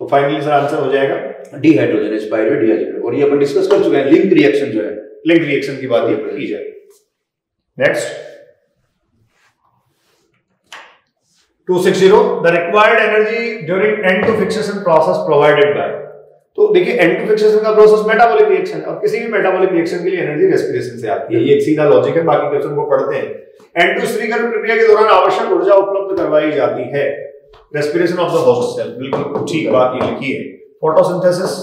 तो फाइनली सर आंसर हो जाएगा। डिहाइड्रोजनेज पायरुवेट डिहाइड्रोजनेज और ये अपन डिस्कस कर चुके हैं लिंक रिएक्शन जो है। लिंक रिएक्शन की बात ये की जाए। Next 260 the required energy during end to fixation process provided by तो देखिए एंड टू फिक्सेशन का प्रोसेस मेटाबॉलिक रिएक्शन और किसी भी मेटाबॉलिक रिएक्शन के लिए एनर्जी रेस्पिरेशन से आती है। ये एक सीधा लॉजिक है, बाकी क्वेश्चन को पढ़ते हैं। एंड टू स्त्रीकरण प्रक्रिया के दौरान आवश्यक ऊर्जा उपलब्ध करवाई जाती है। Respiration of the host cell बिल्कुल ठीक बात ये लिखी है। फोटोसिंथेसिस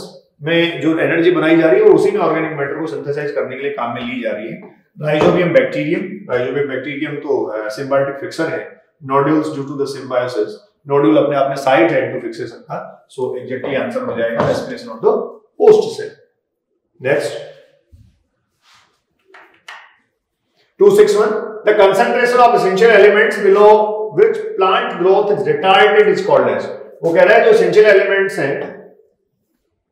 में जो एनर्जी बनाई जा रही है, वो उसी में ऑर्गेनिक मैटर को सिंथेसाइज करने के लिए काम में ली जा रही है। राइजोबियम बैक्टीरियम राइजोबियम बैक्टीरियम तो सिम्बायोटिक फिक्सर है। Nodules due to the symbiosis nodule अपने आप में साइट है टू फिक्सेशन का। सो एग्जैक्टली आंसर हो जाएगा respiration of the host cell next 261 the concentration of essential elements below which plant growth is retarded is called as वो कह रहा है जो essential elements हैं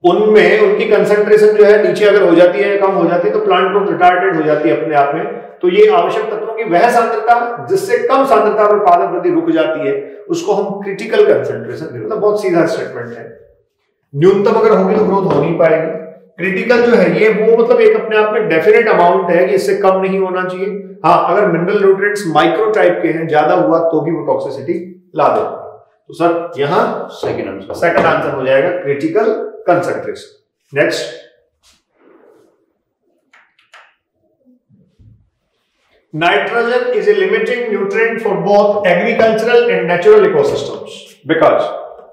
उनमें उनकी कंसंट्रेशन जो है नीचे अगर हो जाती है कम हो जाती है तो प्लांट ग्रोथ रिटार्डेड हो जाती है अपने आप में। तो ये आवश्यक तत्वों की वह सांद्रता जिससे कम सांद्रता पर पादप वृद्धि रुक जाती है उसको हम क्रिटिकल कंसंट्रेशन मतलब बहुत सीधा स्टेटमेंट है। न्यूनतम अगर होगी तो ग्रोथ हो नहीं पाएगी। क्रिटिकल जो है ये वो मतलब एक अपने आप में डेफिनेट अमाउंट है कि इससे कम नहीं होना चाहिए। हाँ अगर मिनरल न्यूट्रिएंट्स माइक्रो टाइप के हैं ज़्यादा हुआ तो भी वो टॉक्सिसिटी ला देता है। तो सर यहाँ सेकंड आंसर सेकंड आंसर हो जाएगा critical concentration next nitrogen is a limiting nutrient for both agricultural and natural ecosystems because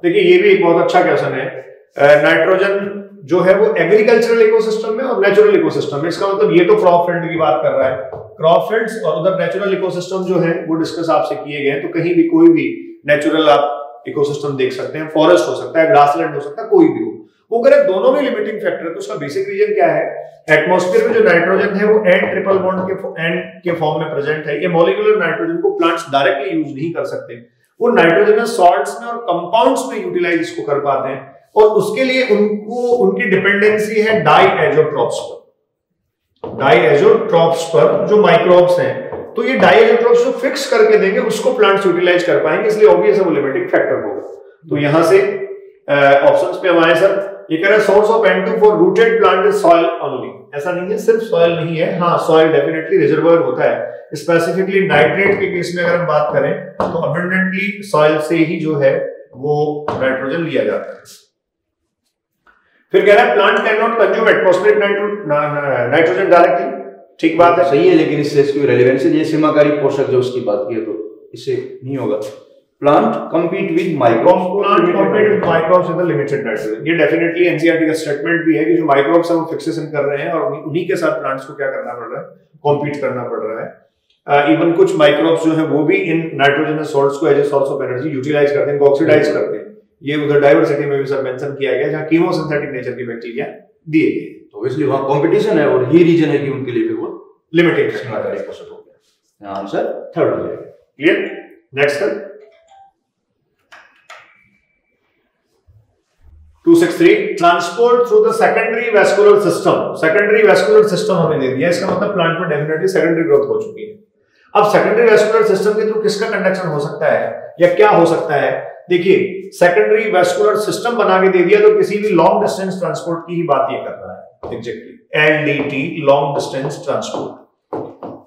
देखिए, ये भी एक बहुत अच्छा क्वेश्चन है। नाइट्रोजन जो है वो एग्रीकल्चरल इकोसिस्टम में और नेचुरल इकोसिस्टम में। इसका मतलब ये तो क्रॉप फ़ील्ड की बात कर रहा है। क्रॉप फील्ड्स और उधर नेचुरल इकोसिस्टम जो है, वो डिस्कस आपसे किए गए तो कहीं भी कोई भी नेचुरल आप इकोसिस्टम देख सकते हैं। फॉरेस्ट हो सकता है ग्रासलैंड हो सकता है, कोई भी हो। वो करें, दोनों में लिमिटिंग फैक्टर है तो उसका बेसिक रीजन क्या है? एटमॉस्फेयर में जो नाइट्रोजन है, वो एन ट्रिपल बॉन्ड के एन के फॉर्म में प्रेजेंट है। ये मॉलिक्यूलर नाइट्रोजन को प्लांट्स डायरेक्टली यूज़ नहीं कर सकते। वो नाइट्रोजन सॉल्ट्स में और कंपाउंड्स में यूटिलाइज इसको कर पाते हैं। और उसके लिए उनको, उनकी डिपेंडेंसी है डाई एजोट्रॉप्स पर। डाई एजोट्रॉप्स पर जो माइक्रोब्स हैं तो ये डाई एजोट्रॉप्स जो फिक्स करके देंगे, उसको प्लांट्स यूटिलाइज कर पाएँगे, इसलिए ऑब्वियस है वो लिमिटिंग फैक्टर होगा। तो यहाँ से ऑप्शंस पे हम आए सर ये कह रहे हैं source of N2 for rooted plant is soil only ऐसा नहीं है, सिर्फ़ सॉइल नहीं है। हाँ सॉइल डेफिनेटली रिजर्वर होता है। स्पेसिफिकली नाइट्रेट के केस में अगर हम बात करें तो अबंडेंटली सॉइल से ही जो है, वो नाइट्रोजन लिया जाता है। फिर कह रहा है plant can not consume atmospheric nitrogen directly ठीक बात है। सही है, लेकिन इससे इसकी रेलेवेंस ये सीमाकारी पोषक जो उसकी बात की है तो इससे नहीं होगा। Plant compete with microbes plant compete with microbes in the limited nitrogen ये डेफिनेटली एनसीईआरटी का स्टेटमेंट भी है कि जो माइक्रोब्स हैं वो फिक्सेशन कर रहे हैं और उन्हीं के साथ प्लांट्स को क्या करना पड़ रहा है? कॉम्पीट करना पड़ रहा है। इवन uh, कुछ माइक्रोब्स जो है वो भी इन नाइट्रोजनस सॉल्ट्स को as a source of energy utilise करते हैं इनको ऑक्सीडाइज करते हैं। ये उधर डाइवर्सिटी में भी सर मेंशन किया गया जहाँ कीमोसिंथेटिक नेचर की बैक्टीरिया दिए गए तो ऑब्वियसली वहाँ कंपटीशन है और ही रीजन है कि उनके लिए फिर वो लिमिटेड हो गया। आंसर थर्ड हो जाएगा clear next sir 263 transport through the secondary vascular system secondary vascular system हमें दे दिया इसका मतलब प्लांट में डेफिनेटली सेकेंडरी ग्रोथ हो चुकी है। अब सेकेंडरी वेस्कुलर सिस्टम के थ्रू किसका कंडक्शन हो सकता है? या क्या हो सकता है? देखिए सेकेंडरी वेस्कुलर सिस्टम बना के दे दिया तो किसी भी लॉन्ग डिस्टेंस ट्रांसपोर्ट की ही बात ये कर रहा है। Exactly LDT long distance transport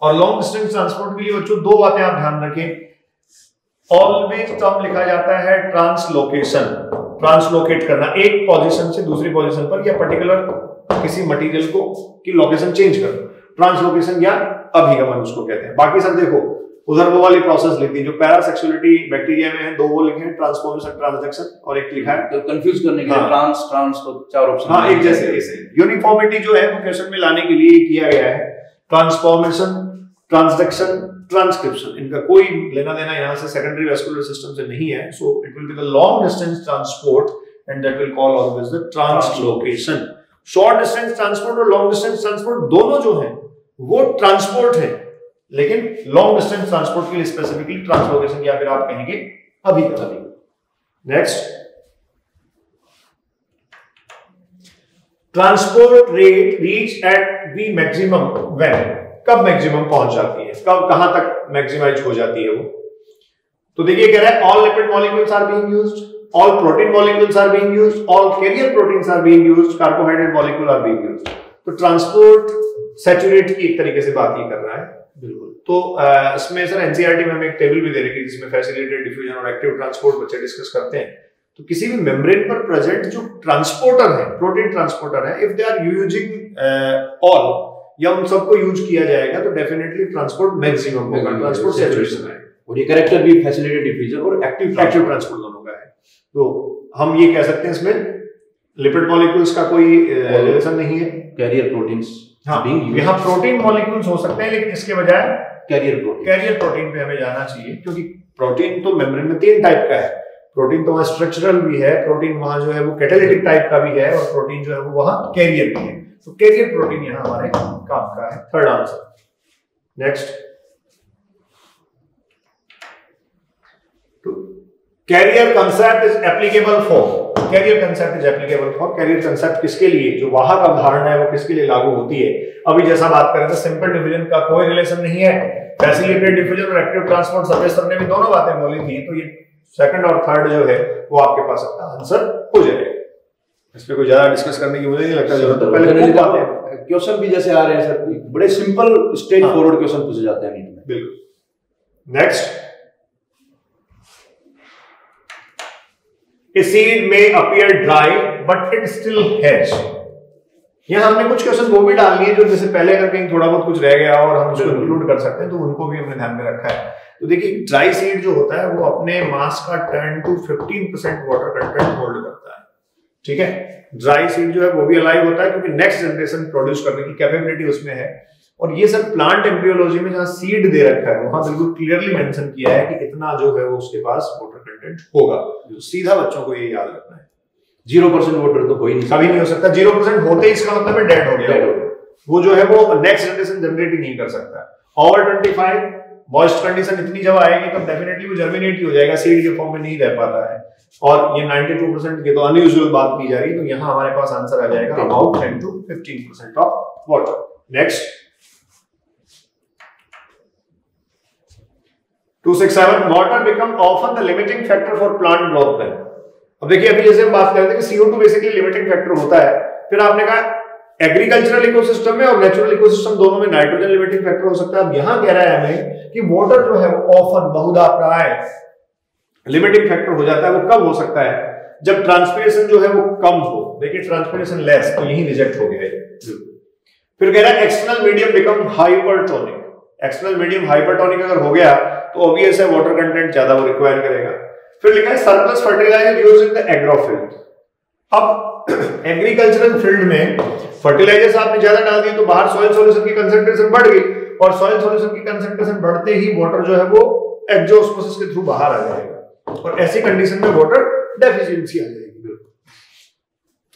और लॉन्ग डिस्टेंस ट्रांसपोर्ट के लिए बच्चों दो बातें आप ध्यान रखें। ऑलवेज टर्म लिखा जाता है ट्रांसलोकेशन ट्रांसलोकेट करना एक पोजीशन से दूसरी पोजीशन पर या पर्टिकुलर किसी मटेरियल को की लोकेशन चेंज करना। ट्रांसलोकेशन या अभिगमन उसको कहते हैं। बाकी सब देखो उधर वो वाली प्रोसेस लिखती है जो पैरासेक्सुअलिटी बैक्टीरिया में है दो वो लिखे हैं ट्रांसफॉर्मेशन ट्रांसडक्शन और एक लिखा है। तो कंफ्यूज करने के लिए ट्रांस ट्रांस को चार ऑप्शन हाँ एक जैसे ऐसे। यूनिफॉर्मिटी जो है वो क्वेश्चन में लाने के लिए किया गया है। Transformation transduction, transcription. इनका कोई लेना देना यहाँ से सेकेंडरी वेस्कुलर सिस्टम से नहीं है so it will be the long distance transport and that will call always the translocation short distance transport और लॉन्ग डिस्टेंस ट्रांसपोर्ट दोनों जो है, वो ट्रांसपोर्ट है, लेकिन लॉन्ग डिस्टेंस ट्रांसपोर्ट के लिए स्पेसिफिकली ट्रांसलोकेशन या फिर आप कहेंगे अभी अभी। Next transport rate reach at the maximum when कब मैक्सिमम पहुँच जाती है? कब कहाँ तक मैक्सिमाइज हो जाती है वो? तो देखिए कह रहा है all lipid molecules are being used all protein molecules are being used all carrier proteins are being used carbohydrate molecule are being used तो ट्रांसपोर्ट सैचुरेट की एक तरीके से बात ही कर रहा है। बिल्कुल। तो इसमें सर एनसीईआरटी में हमें एक टेबल भी दे रखी है जिसमें फैसिलिटेड डिफ्यूजन और एक्टिव ट्रांसपोर्ट बच्चे डिस्कस करते हैं। तो किसी भी मेम्ब्रेन पर प्रेजेंट जो ट्रांसपोर्टर है प्रोटीन ट्रांसपोर्टर है if they are using all या उन सबको यूज़ किया जाएगा तो डेफिनेटली ट्रांसपोर्ट मैक्सिमम होगा ट्रांसपोर्ट सैचुरेशन है। और ये कैरेक्टर भी फैसिलिटेड डिफ्यूजन और एक्टिव एक्टिव ट्रांसपोर्ट दोनों का है। तो हम ये कह सकते हैं इसमें लिपिड मॉलिक्यूल्स का कोई रिलेशन नहीं है। कैरियर प्रोटीन्स हाँ यहाँ प्रोटीन मॉलिक्यूल्स हो सकते हैं लेकिन इसके बजाय कैरियर प्रोटीन कैरियर प्रोटीन पे हमें जाना चाहिए क्योंकि प्रोटीन तो मेम्ब्रेन में तीन टाइप का है। प्रोटीन तो वहाँ स्ट्रक्चरल भी है प्रोटीन वहाँ जो है वो कैटेलिटिक टाइप का भी है और प्रोटीन जो है वो वहाँ कैरियर भी है। तो कैरियर प्रोटीन यहाँ हमारे काम का है third answer next carrier concept is applicable for carrier concept is applicable for carrier concept किसके लिए? जो वाहक अवधारणा है, वो किसके लिए लागू होती है? अभी जैसा बात कर थे सिंपल डिवीज़न का कोई रिलेशन नहीं है। फैसिलिटेड डिवीज़न और एक्टिव ट्रांसपोर्ट सर्विस ने भी दोनों बातें बोली थी तो ये सेकंड और थर्ड जो है, वो आपके पास आंसर हो जाएगा। इस पे कोई ज़्यादा डिस्कस करने की मुझे नहीं लगता ज़रूरत तो पहले खूब बातें। क्वेश्चन भी जैसे आ रहे हैं सर बड़े सिंपल स्ट्रेट फॉरवर्ड क्वेश्चन पूछे जाते हैं नीट में। बिल्कुल। Next A seed may appear dry, but it still has. यहाँ हमने कुछ क्वेश्चन वो भी डाल लिए जो जैसे पहले अगर कहीं थोड़ा बहुत कुछ रह गया और हम उसको इंक्लूड कर सकते हैं तो उनको भी हमने ध्यान में रखा है। तो देखिए ड्राई सीड जो होता है वो अपने मास का ten to fifteen percent water content hold करता है। ठीक है? ड्राई सीड जो है वो भी अलाइव होता है क्योंकि नेक्स्ट जनरेशन प्रोड्यूस करने की कैपेबिलिटी उसमें है। और ये सर प्लांट एम्ब्रियोलॉजी में जहाँ सीड दे रखा है वहाँ बिल्कुल क्लियरली मेंशन किया है कि इतना जो है वो उसके पास वाटर कंटेंट होगा। तो सीधा बच्चों को ये याद रखना है। ज़ीरो परसेंट वाटर तो कोई नहीं कभी नहीं हो सकता। ज़ीरो परसेंट होते ही इसका मतलब है डेड हो गया। वो जो है वो नेक्स्ट जनरेशन जनरेट ही नहीं कर सकता। Over twenty five moist condition इतनी जब आएगी तब डेफिनेटली वो जर्मिनेट ही हो जाएगा। सीड के फॉर्म में नहीं रह पाता है। और ये 92 परसेंट की तो अनयूजुअल बात की जा रही है तो यहाँ हमारे पास आंसर आ जाएगा about 10 to 15 percent of water next 267 water become often the limiting factor for plant growth में अब देखिए अभी जैसे हम बात करते हैं कि CO2 बेसिकली लिमिटिंग फैक्टर होता है फिर आपने कहा एग्रीकल्चरल इकोसिस्टम में और नेचुरल इकोसिस्टम दोनों में नाइट्रोजन लिमिटिंग फैक्टर हो सकता है। अब यहाँ कह रहा है हमें कि वाटर जो है वो ऑफन बहुधा प्राय लिमिटिंग फैक्टर हो जाता है, वो कब हो सकता है। जब ट्रांसपिरेशन जो है, वो कम हो। देखिए ट्रांसपिरेशन लेस तो यही रिजेक्ट हो गया फिर कह रहा है external medium become hypertonic external medium hypertonic अगर हो गया तो ऑब्वियस है वाटर कंटेंट ज़्यादा वो रिक्वायर करेगा। फिर लिखा है surplus fertiliser use in the agrofield अब एग्रीकल्चरल फ़ील्ड में फर्टिलाइजर्स आपने ज़्यादा डाल दिए तो बाहर सॉइल सॉल्यूशन की कंसंट्रेशन बढ़ गई। और सॉइल सॉल्यूशन की कंसंट्रेशन बढ़ते ही वाटर जो है, वो एक्जोस्मोसिस के थ्रू बाहर आ जाएगा। और ऐसी कंडीशन में वाटर डेफिशिएंसी आ जाएगी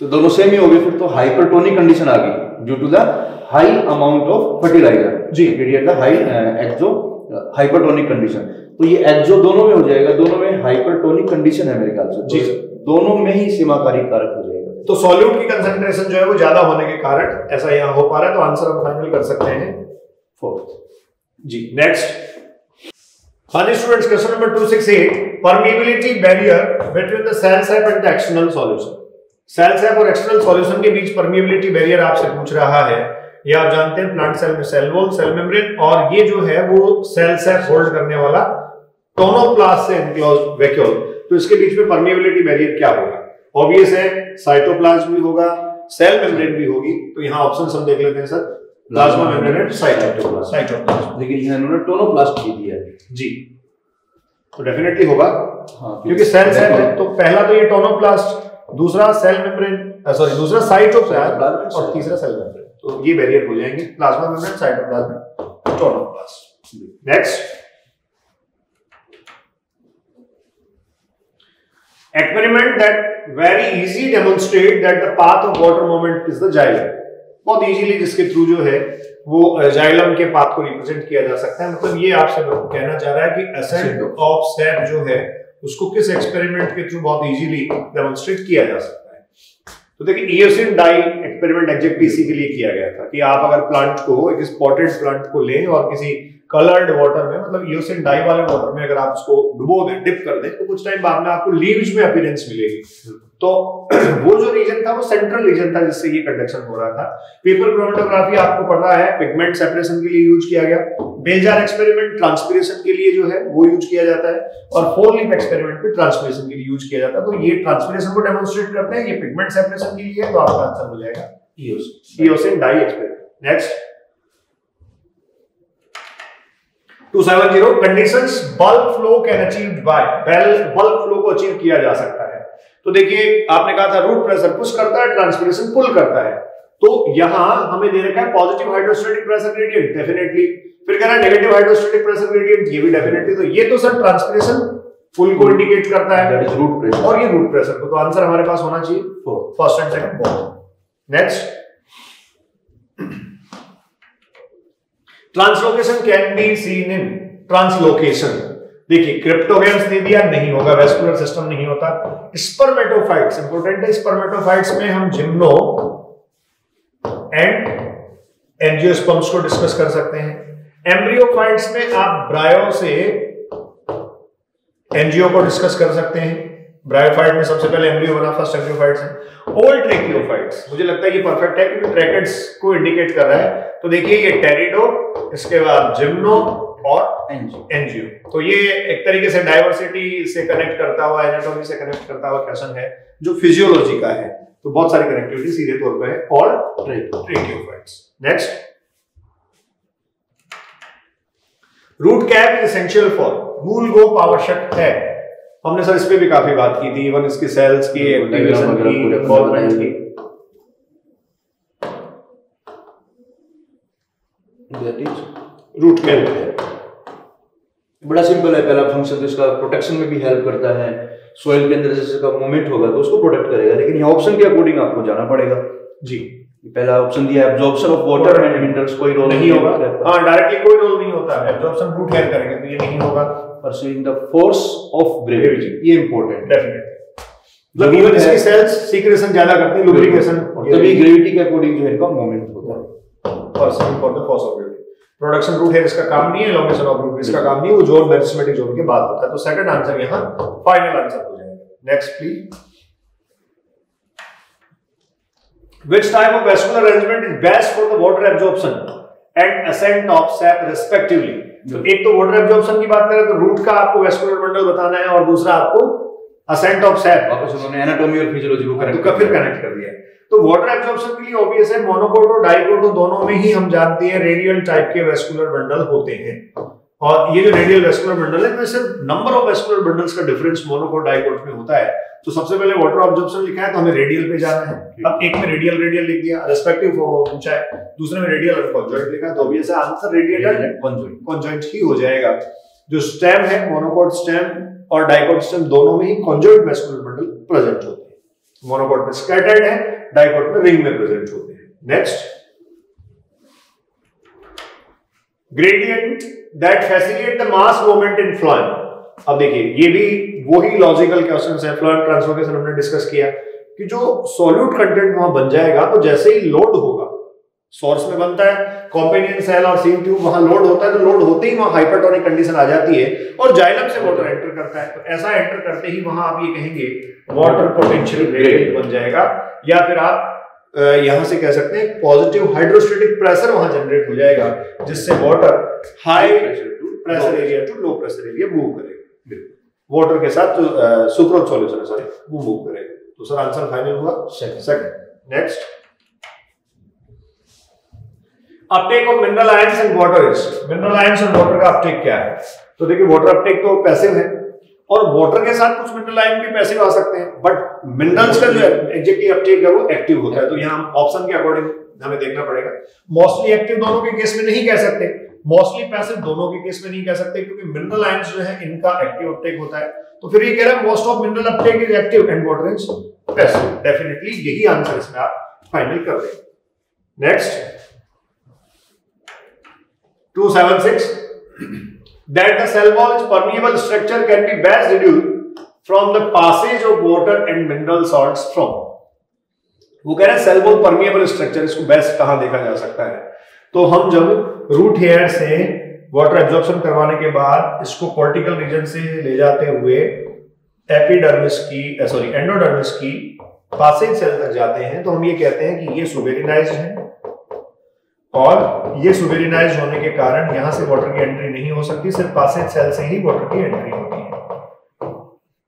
तो दोनों सेम ही हो गए फिर तो हाइपरटोनिक कंडीशन आ गई due to the high amount of fertiliser ji. The high exo hypertonic condition तो ये एक्सो दोनों में हो जाएगा दोनों में हाइपरटोनिक कंडीशन है मेरे ख्याल से। जी दोनों में ही सीमाकारी कारक हो जाएगा। तो सॉल्यूट की कंसंट्रेशन जो है वो ज़्यादा होने के कारण ऐसा यहाँ हो पा रहा है तो आंसर हम फाइनल कर सकते हैं। फोर्थ जी नेक्स्ट हाँ जी students question number 268 permeability barrier between the cell sap and the external solution cell sap और एक्सटर्नल सॉल्यूशन के बीच परमिएबिलिटी बैरियर आपसे पूछ रहा है। ये आप जानते हैं प्लांट सेल में सेल वॉल सेल मेम्ब्रेन और ये जो है वो सेल सेफ़ होल्ड करने वाला टोनोप्लास्ट से एनक्लोज वैक्यूल तो इसके बीच में परमिएबिलिटी बैरियर क्या होगा? ऑब्वियस है साइटोप्लाज्म भी होगा सेल मेम्ब्रेन भी होगी। तो यहाँ ऑप्शन हम देख लेते हैं sir plasma membrane cytoplasm cytoplasm लेकिन यहाँ इन्होंने टोनोप्लास्ट भी दिया है। जी। तो डेफिनेटली होगा। हाँ, क्योंकि सेल सेल है। तो पहला तो ये टोनोप्लास्ट दूसरा सेल मेम्ब्रेन सॉरी दूसरा साइटोप्लाज्म और तीसरा सेल मेम्ब्रेन तो ये बैरियर हो जाएँगे। Plasma membrane cytoplasm tonoplast next experiment that very easy demonstrate that the path of water movement is the xylem बहुत इजीली जिसके थ्रू जो है वो जाइलम के पाथ को रिप्रेजेंट किया जा सकता है। मतलब ये आपसे कहना चाह रहा है कि असेंट ऑफ़ सेप जो है उसको किस एक्सपेरिमेंट के थ्रू बहुत इजीली डेमोन्स्ट्रेट किया जा सकता है। तो देखिए इयोसिन डाई एक्सपेरिमेंट एक्जेक्ट इसी के लिए किया गया था कि आप अगर प्लांट को एक स्पॉटेड प्लांट को लें और किसी कलर्ड वाटर में मतलब ईओसिन डाई वाले वाटर में अगर आप उसको डुबो दें डिप कर दें तो कुछ टाइम बाद में आपको लीव्स में अपीरेंस मिलेगी। तो वो जो रीजन था, वो सेंट्रल रीजन था जिससे ये कंडक्शन हो रहा था। पेपर क्रोमेटोग्राफी आपको पढ़ा है पिगमेंट सेपरेशन के लिए यूज़ किया गया। बेलजार एक्सपेरिमेंट ट्रांसपिरेशन के लिए जो है, वो यूज़ किया जाता है। और फोर लीफ एक्सपेरिमेंट भी ट्रांसपिरेशन के लिए यूज़ किया जाता है। तो ये ट्रांसपिरेशन को डेमोन्स्ट्रेट करते हैं, ये पिगमेंट सेपरेशन के लिए तो आपका आंसर हो जाएगा eosin dye experiment next 270 conditions bulk flow can achieved by bulk flow को अचीव किया जा सकता है। तो देखिए आपने कहा था रूट प्रेशर पुश करता है ट्रांसपिरेशन पुल करता है। तो यहाँ हमें दे रखा है positive hydrostatic pressure gradient definitely फिर कह रहा है नेगेटिव हाइड्रोस्टेटिक प्रेशर ग्रेडियंट ये भी डेफिनेटली तो ये तो सर ट्रांसपिरेशन पुल को इंडिकेट करता है। दैट इज़ रूट प्रेशर और ये रूट प्रेशर तो, तो आंसर हमारे पास होना चाहिए। First and second next translocation can be seen in translocation देखिए क्रिप्टोगेम्स दे दिया, नहीं होगा वेस्कुलर सिस्टम नहीं होता। स्पर्मेटोफाइट्स इंपोर्टेंट है स्पर्मेटोफाइट्स में हम जिम्नो एंड एंजियोस्पर्म्स को डिस्कस कर सकते हैं। एम्ब्रियोफाइट्स में आप ब्रायो से एनजीओ को डिस्कस कर सकते हैं। ब्रायोफाइट में सबसे पहले एम्ब्रियो बना फ़र्स्ट एम्ब्रियोफाइट्स है। ओल्ड ट्रेकियोफाइट्स मुझे लगता है ये परफेक्ट है क्योंकि ट्रैकेट्स को इंडिकेट कर रहा है। तो देखिए ये टेरिडो इसके बाद जिम्नो और एनजीओ तो ये एक तरीके से डाइवर्सिटी से कनेक्ट करता हुआ एनाटॉमी से कनेक्ट करता हुआ क्वेश्चन है जो फिजियोलॉजी का है। तो बहुत सारी कनेक्टिविटी सीधे तौर पर है और tracheophytes next root cap is essential for मूल गोप आवश्यक है। हमने सर इस पे भी काफ़ी बात की थी इवन इसकी सेल्स की एक्टिवेशन की इन्वॉल्वमेंट की रूट कैप बड़ा सिंपल है पहला फ़ंक्शन तो इसका प्रोटेक्शन में भी हेल्प करता है। सोइल के अंदर जैसे का मूवमेंट होगा तो उसको प्रोटेक्ट करेगा लेकिन यहाँ ऑप्शन के अकॉर्डिंग आपको जाना पड़ेगा। जी। पहला ऑप्शन दिया है absorption of water and minerals कोई रोल नहीं होगा। हाँ डायरेक्टली कोई रोल नहीं होता। है एब्जॉर्प्शन रूट हेयर करेंगे तो ये नहीं होगा। Perceiving the force of gravity ये इंपॉर्टेंट डेफिनेटली मतलब इवन इसकी सेल्स सीक्रेशन ज़्यादा करती है लुब्रिकेशन तभी ग्रेविटी के अकॉर्डिंग जो है इनका मूवमेंट होता है। Perceiving for the force of gravity production root hair इसका काम नहीं है एलोंगेशन ऑफ़ रूट इसका काम नहीं वो जोन मेरिस्टेमेटिक जोन के बाद होता है। तो सेकंड आंसर यहाँ फाइनल आंसर हो जाएगा। Next please Which type of vascular arrangement is best for the water absorption and ascent of sap respectively? तो एक तो वाटर एब्जॉर्प्शन की बात करें तो रूट का आपको वेस्कुलर बंडल बताना है और दूसरा आपको असेंट ऑफ़ सैप वापस उन्होंने एनाटॉमी और फिजियोलॉजी को कनेक्ट कर फिर कनेक्ट कर दिया। तो वाटर एब्जॉर्प्शन के लिए ऑब्वियस है मोनोकोट और डाइकोट दोनों में ही हम जानते हैं रेडियल टाइप के वेस्कुलर बंडल होते हैं। और ये जो रेडियल वेस्कुलर बंडल है सिर्फ़ नंबर ऑफ़ वेस्कुलर बंडल्स का डिफरेंस मोनोकोट डाइकोट में होता है। तो सबसे पहले वाटर ऑब्जॉर्प्शन लिखा है तो हमें रेडियल पे जाना है। अब एक में रेडियल रेडियल लिख दिया रेस्पेक्टिव ऊंचाई दूसरे में रेडियल और कॉन्जॉइंट लिखा है तो ऑब्वियस है आंसर रेडियल कॉन्जॉइंट कॉन्जॉइंट ही हो जाएगा। जो स्टेम है मोनोकोट स्टेम और डाइकोट स्टेम दोनों में ही कॉन्जॉइंट वेस्कुलर बंडल प्रेजेंट होते हैं। मोनोकोट में स्कैटर्ड है डाइकोट में रिंग में प्रेजेंट होते हैं। Next gradient that facilitate the mass movement in phloem अब देखिए, ये भी वही लॉजिकल क्वेश्चंस है फ्लोएम ट्रांसफॉर्मेशन हमने डिस्कस किया कि जो सॉल्यूट कंटेंट वहाँ बन जाएगा तो जैसे ही लोड होगा सोर्स में बनता है कॉम्पेनियन सेल और सीम ट्यूब वहाँ लोड होता है तो लोड होते ही वहाँ हाइपरटोनिक कंडीशन आ जाती है और जाइलम से वाटर एंटर करता है। तो ऐसा एंटर करते ही वहाँ आप ये कहेंगे वाटर पोटेंशियल ग्रेडियंट बन जाएगा, या फिर आप यहाँ से कह सकते हैं पॉजिटिव हाइड्रोस्टेटिक प्रेशर वहाँ जनरेट हो जाएगा जिससे water high pressure to pressure area to low pressure area move करेगा। वाटर के साथ सुक्रोज सॉल्यूशन है सॉरी वो मूव करेगा। तो सर आंसर फाइनल हुआ? Second next uptake of mineral ions and water is mineral ions और वाटर का अपटेक क्या है? तो देखिए वाटर अपटेक तो पैसिव है। और वाटर के साथ कुछ मिनरल आयन भी पैसिव आ सकते हैं बट मिनरल्स का जो एग्जैक्टली अपटेक है वो एक्टिव होता है। तो यहाँ ऑप्शन के अकॉर्डिंग हमें देखना पड़ेगा। मोस्टली एक्टिव दोनों के केस में नहीं कह सकते। मोस्टली पैसिव दोनों के केस में नहीं कह सकते, क्योंकि मिनरल आयंस जो है, इनका एक्टिव अपटेक होता है। तो फिर ये कह रहा है most of mineral uptake is active and water is passive definitely यही आंसर इसमें आप फाइनल कर देंगे next 276 that the cell wall is permeable structure can be best deduced from the passage of water and mineral salts from. वो कह रहे हैं cell wall permeable structure इसको बेस्ट कहाँ देखा जा सकता है? तो हम जब रूट हेयर से वाटर एब्जॉर्प्शन करवाने के बाद इसको कॉर्टिकल रीजन से ले जाते हुए एपिडर्मिस की सॉरी एंडोडर्मिस की पासेज सेल तक जाते हैं तो हम ये कहते हैं कि ये सुबेरिनाइज है। और ये सुबेरिनाइज होने के कारण यहाँ से वाटर की एंट्री नहीं हो सकती सिर्फ़ पासेज सेल से ही वाटर की एंट्री होती है।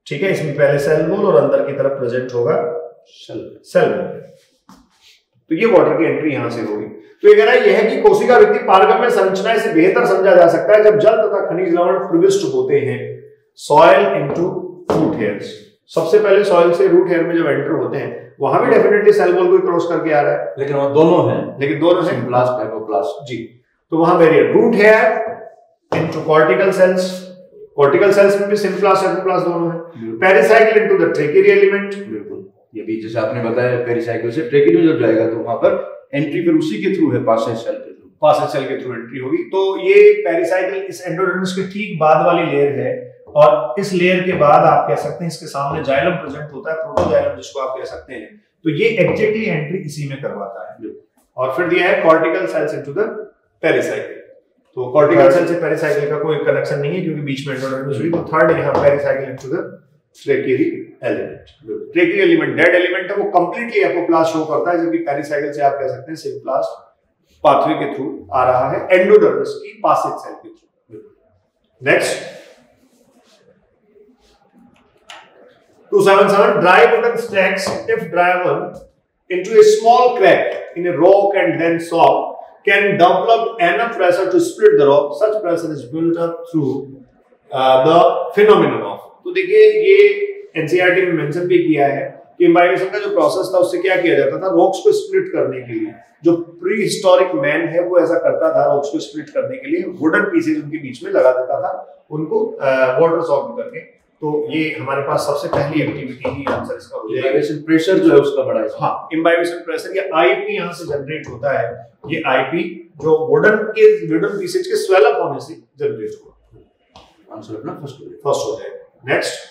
ठीक है इसमें पहले सेल वॉल और अंदर की तरफ़ प्रेजेंट होगा सेल सेल तो ये वाटर की एंट्री यहाँ से होगी। तो ये कह रहा है यह कि कोशिका व्यक्ति पारगम में संरचना से बेहतर समझा जा सकता है जब जल तथा खनिज लवण प्रविष्ट होते हैं। सॉइल इनटू रूट हेयर्स सबसे पहले सॉइल से रूट हेयर में जब एंटर होते हैं वहाँ भी डेफिनेटली सेल वॉल को क्रॉस करके आ रहा है। लेकिन वहाँ दोनों हैं। लेकिन दोनों हैं। प्लास्ट हाइपोप्लास्ट जी। तो वहाँ variate root hair into cortical cells cortical cells में भी सिम्प्लास्ट हाइपोप्लास्ट दोनों हैं। Pericycle into the tracheary element बिल्कुल। ये भी जैसे आपने बताया पेरिसाइकिल से ट्रेकियरी में जब जाएगा तो वहाँ पर एंट्री फिर उसी के थ्रू है पासेज सेल के थ्रू फासेट सेल के थ्रू एंट्री होगी। तो ये पेरिसाइकिल इस एंडोडर्मिस के ठीक बाद वाली लेयर है। और इस लेयर के बाद आप कह सकते हैं इसके सामने जाइलम प्रेजेंट होता है प्रोटोजाइलम जिसको आप कह सकते हैं। तो ये एग्जैक्टली एंट्री इसी में करवाता है। और फिर दिया है cortical cells into the pericycle तो कॉर्टिकल सेल से पेरिसाइकिल का कोई कनेक्शन नहीं है क्योंकि बीच में एंडोडर्मिस हुई तो थर्ड यहाँ pericycle into the tracheary element tracheary element dead element है वो कंप्लीटली एपोप्लास्ट शो करता है जबकि पेरिसाइकिल से आप कह सकते हैं सिम्प्लास्ट पाथवे के थ्रू आ रहा है एंडोडर्मिस की पासिक सेल के through next 277 dry wooden stacks if driven into a small crack in a rock and then soft can develop enough pressure to split the rock such pressure is built up through uh, the phenomenon of तो देखिए ये NCERT में mention भी किया है कि इम्बाइवेशन का जो प्रोसेस था उससे क्या किया जाता था रॉक्स को स्प्लिट करने के लिए जो प्री हिस्टोरिक मैन है वो ऐसा करता था रॉक्स को स्प्लिट करने के लिए वुडन पीसेज उनके बीच में लगा देता था उनको वाटर सॉल्व करके तो ये हमारे पास सबसे पहली एक्टिविटी ही आंसर इसका हो जाएगा। प्रेशर जो है उसका बड़ा है। हाँ इम्बाइवेशन प्रेशर ये आईपी यहाँ से जनरेट होता है। ये आईपी जो वुडन के वुडन पीसेज के स्वेल अप होने से जनरेट हुआ। आंसर अपना फ़र्स्ट हो फ़र्स्ट हो जाएगा next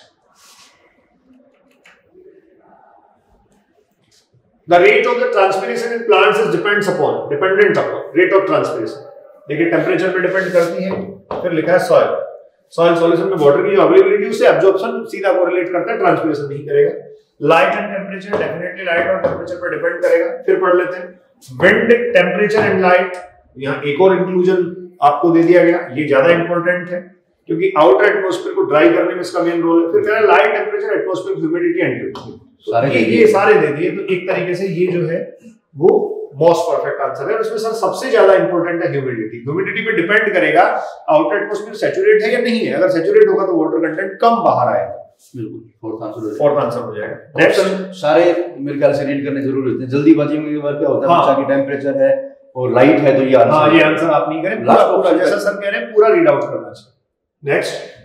The rate of the transpiration in plants is depends upon dependent upon rate of transpiration. देखिए टेम्परेचर पे डिपेंड करती है फिर लिखा है सॉइल सॉइल सॉल्यूशन में वाटर की अवेलेबिलिटी उससे एब्जॉर्प्शन सीधा कोरिलेट करता है ट्रांसपिरेशन नहीं करेगा। Light and temperature definitely light और टेम्परेचर पर डिपेंड करेगा। फिर पढ़ लेते हैं। विंड टेम्परेचर एंड लाइट यहाँ एक और इंक्लूजन आपको दे दिया गया। ये ज़्यादा इंपॉर्टेंट है क्योंकि आउटर एटमॉस्फेयर को ड्राई करने में इसका मेन रोल है। फिर कह light temperature atmosphere humidity and ये सारे दे दिए। तो एक तरीके से ये जो है वो मोस्ट परफेक्ट आंसर है। उसमें सर सबसे ज़्यादा इंपॉर्टेंट है ह्यूमिडिटी ह्यूमिडिटी पे डिपेंड करेगा आउटर एटमॉस्फेयर सैचुरेट है या नहीं है। अगर सैचुरेट होगा तो वाटर कंटेंट कम बाहर आएगा। बिल्कुल फोर्थ आंसर फोर्थ आंसर हो जाएगा। नेक्स्ट सारे मेरे ख्याल से रीड करने ज़रूरी होते हैं। जल्दीबाजी में बार क्या होता है? हाँ। बच्चा की टेंपरेचर है और लाइट है तो ये आंसर हाँ ये आंसर आप नहीं करें। पूरा पूरा जैसा सर कह रहे हैं पूरा रीड आउट करना चाहिए next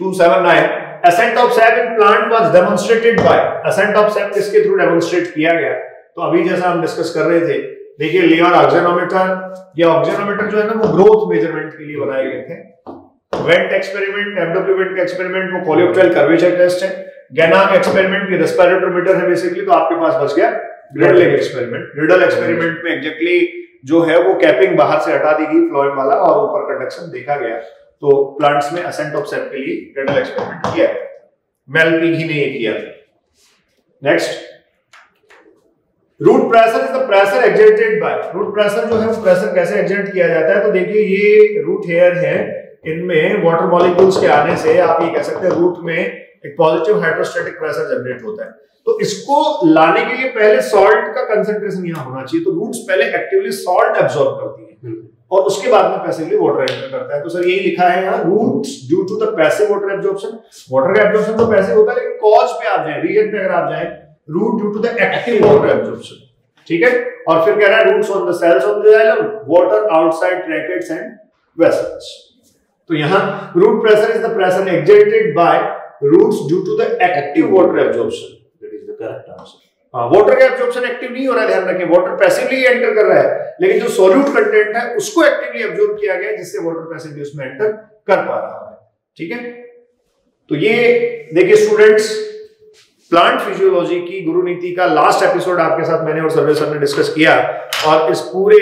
279 ascent of sap in plant was demonstrated by ascent of sap किसके थ्रू डेमोंस्ट्रेट किया गया? तो अभी जैसा हम डिस्कस कर रहे थे देखिए लियर ऑक्सीनोमीटर ये ऑक्सीनोमीटर जो है ना वो ग्रोथ मेज़रमेंट के लिए बनाए गए थे। वेंट एक्सपेरिमेंट एमडब्ल्यू वेंट का एक्सपेरिमेंट वो कोलियोप्टेल कर्वेचर टेस्ट है। गैनाक एक्सपेरिमेंट ये रेस्पिरेटोमीटर है बेसिकली तो आपके पास बच गया ग्रिडलिंग एक्सपेरिमेंट ग्रिडल एक्सपेरिमेंट में एग्जैक्टली जो है वो कैपिंग बाहर से हटा दी गई फ्लोएम वाला और ऊपर कंडक्शन देखा गया। तो प्लांट्स में असेंट ऑफ़ सेल के लिए ग्रेडल एक्सपेरिमेंट किया है। मेलपी ही ने ये किया था। Next root pressure is the pressure exerted by root pressure जो है, वो प्रेशर कैसे एक्जेट किया जाता है? तो देखिए, ये रूट हेयर है। इनमें वाटर मॉलिक्यूल्स के आने से आप ये कह सकते हैं रूट में एक पॉजिटिव हाइड्रोस्टैटिक प्रेशर जनरेट होता है। तो इसको लाने के लिए पहले सॉल्ट का कंसेंट्रेशन यहाँ होना चाहिए। तो रूट्स पहले एक्टिवली सॉल्ट एब्सॉर्ब करती है। और उसके बाद में पैसिवली वाटर एंटर करता है। तो सर यही लिखा है यहाँ roots due to the passive water absorption water का एब्जॉर्प्शन तो पैसिव होता है लेकिन कॉज पे आप जाए रीजन पे अगर आप जाए root due to the active water absorption ठीक है? और फिर कह रहा है roots on the cells of the xylem water outside tracheids and vessels तो यहाँ root pressure is the pressure exerted by roots due to the active water absorption that is the correct answer water का absorption active नहीं हो रहा है ध्यान रखें। Water passively enter कर रहा है। लेकिन जो सॉल्यूट कंटेंट है, उसको एक्टिवली एब्जॉर्ब किया गया जिससे वाटर पैसिवली उसमें एंटर कर पा रहा है। ठीक है? तो ये, देखिए स्टूडेंट्स प्लांट फिजियोलॉजी की गुरु नीति का लास्ट एपिसोड आपके साथ मैंने और सर्वे सर ने डिस्कस किया और इस पूरे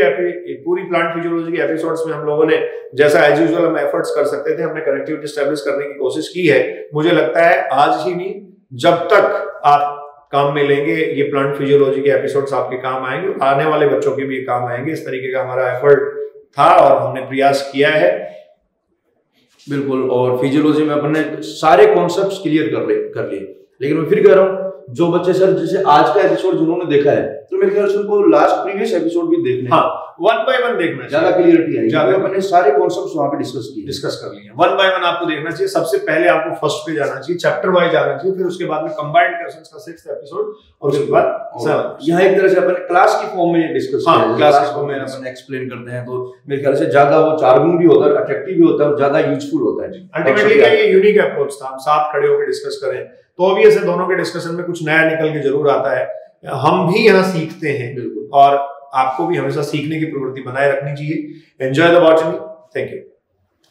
पूरी प्लांट फिजियोलॉजी के एपिसोड्स में हम लोगों ने, जैसा एज यूजल हम एफर्ट्स कर सकते थे, हमने कनेक्टिविटी स्टैब्लिश करने की कोशिश की है। मुझे लगता है आज ही नहीं, जब तक आप काम में लेंगे, ये प्लांट फिजियोलॉजी के एपिसोड्स आपके काम आएँगे आने वाले बच्चों के भी काम आएँगे। इस तरीके का हमारा एफर्ट था और हमने प्रयास किया है। बिल्कुल, और फिजियोलॉजी में अपने सारे कॉन्सेप्ट क्लियर कर ले, कर लिए। लेकिन मैं फिर कह रहा हूँ जो बच्चे सर जैसे आज का एपिसोड जिन्होंने देखा है तो मेरे ख्याल से उनको लास्ट प्रीवियस एपिसोड भी देखने हाँ। वन बाय वन देखना ज़्यादा क्लियरिटी आएगी ज़्यादा मैंने सारे कॉन्सेप्ट्स वहाँ पे डिस्कस किए डिस्कस कर लिए वन बाय वन आपको देखना चाहिए। सबसे पहले आपको फ़र्स्ट पे जाना चाहिए चैप्टर वाइज जाना चाहिए फिर उसके बाद में कंबाइंड क्वेश्चंस का सिक्स्थ एपिसोड और उसके बाद यहाँ एक तरह से अपन क्लास की फॉर्म में डिस्कस हाँ, क्लास की फॉर्म में अपन एक्सप्लेन करते हैं तो मेरे ख्याल से ज़्यादा वो चार्मिंग भी होता है अट्रैक्टिव भी होता है और ज़्यादा यूजफुल होता है। अल्टीमेटली क्या ये यूनिक अप्रोच था? हम साथ खड़े होकर डिस्कस करें। तो अभी ऐसे दोनों के डिस्कशन में कुछ नया निकल के ज़रूर आता है। हम भी यहाँ सीखते हैं बिल्कुल। और आपको भी हमेशा सीखने की प्रवृत्ति बनाए रखनी चाहिए। Enjoy the watching thank you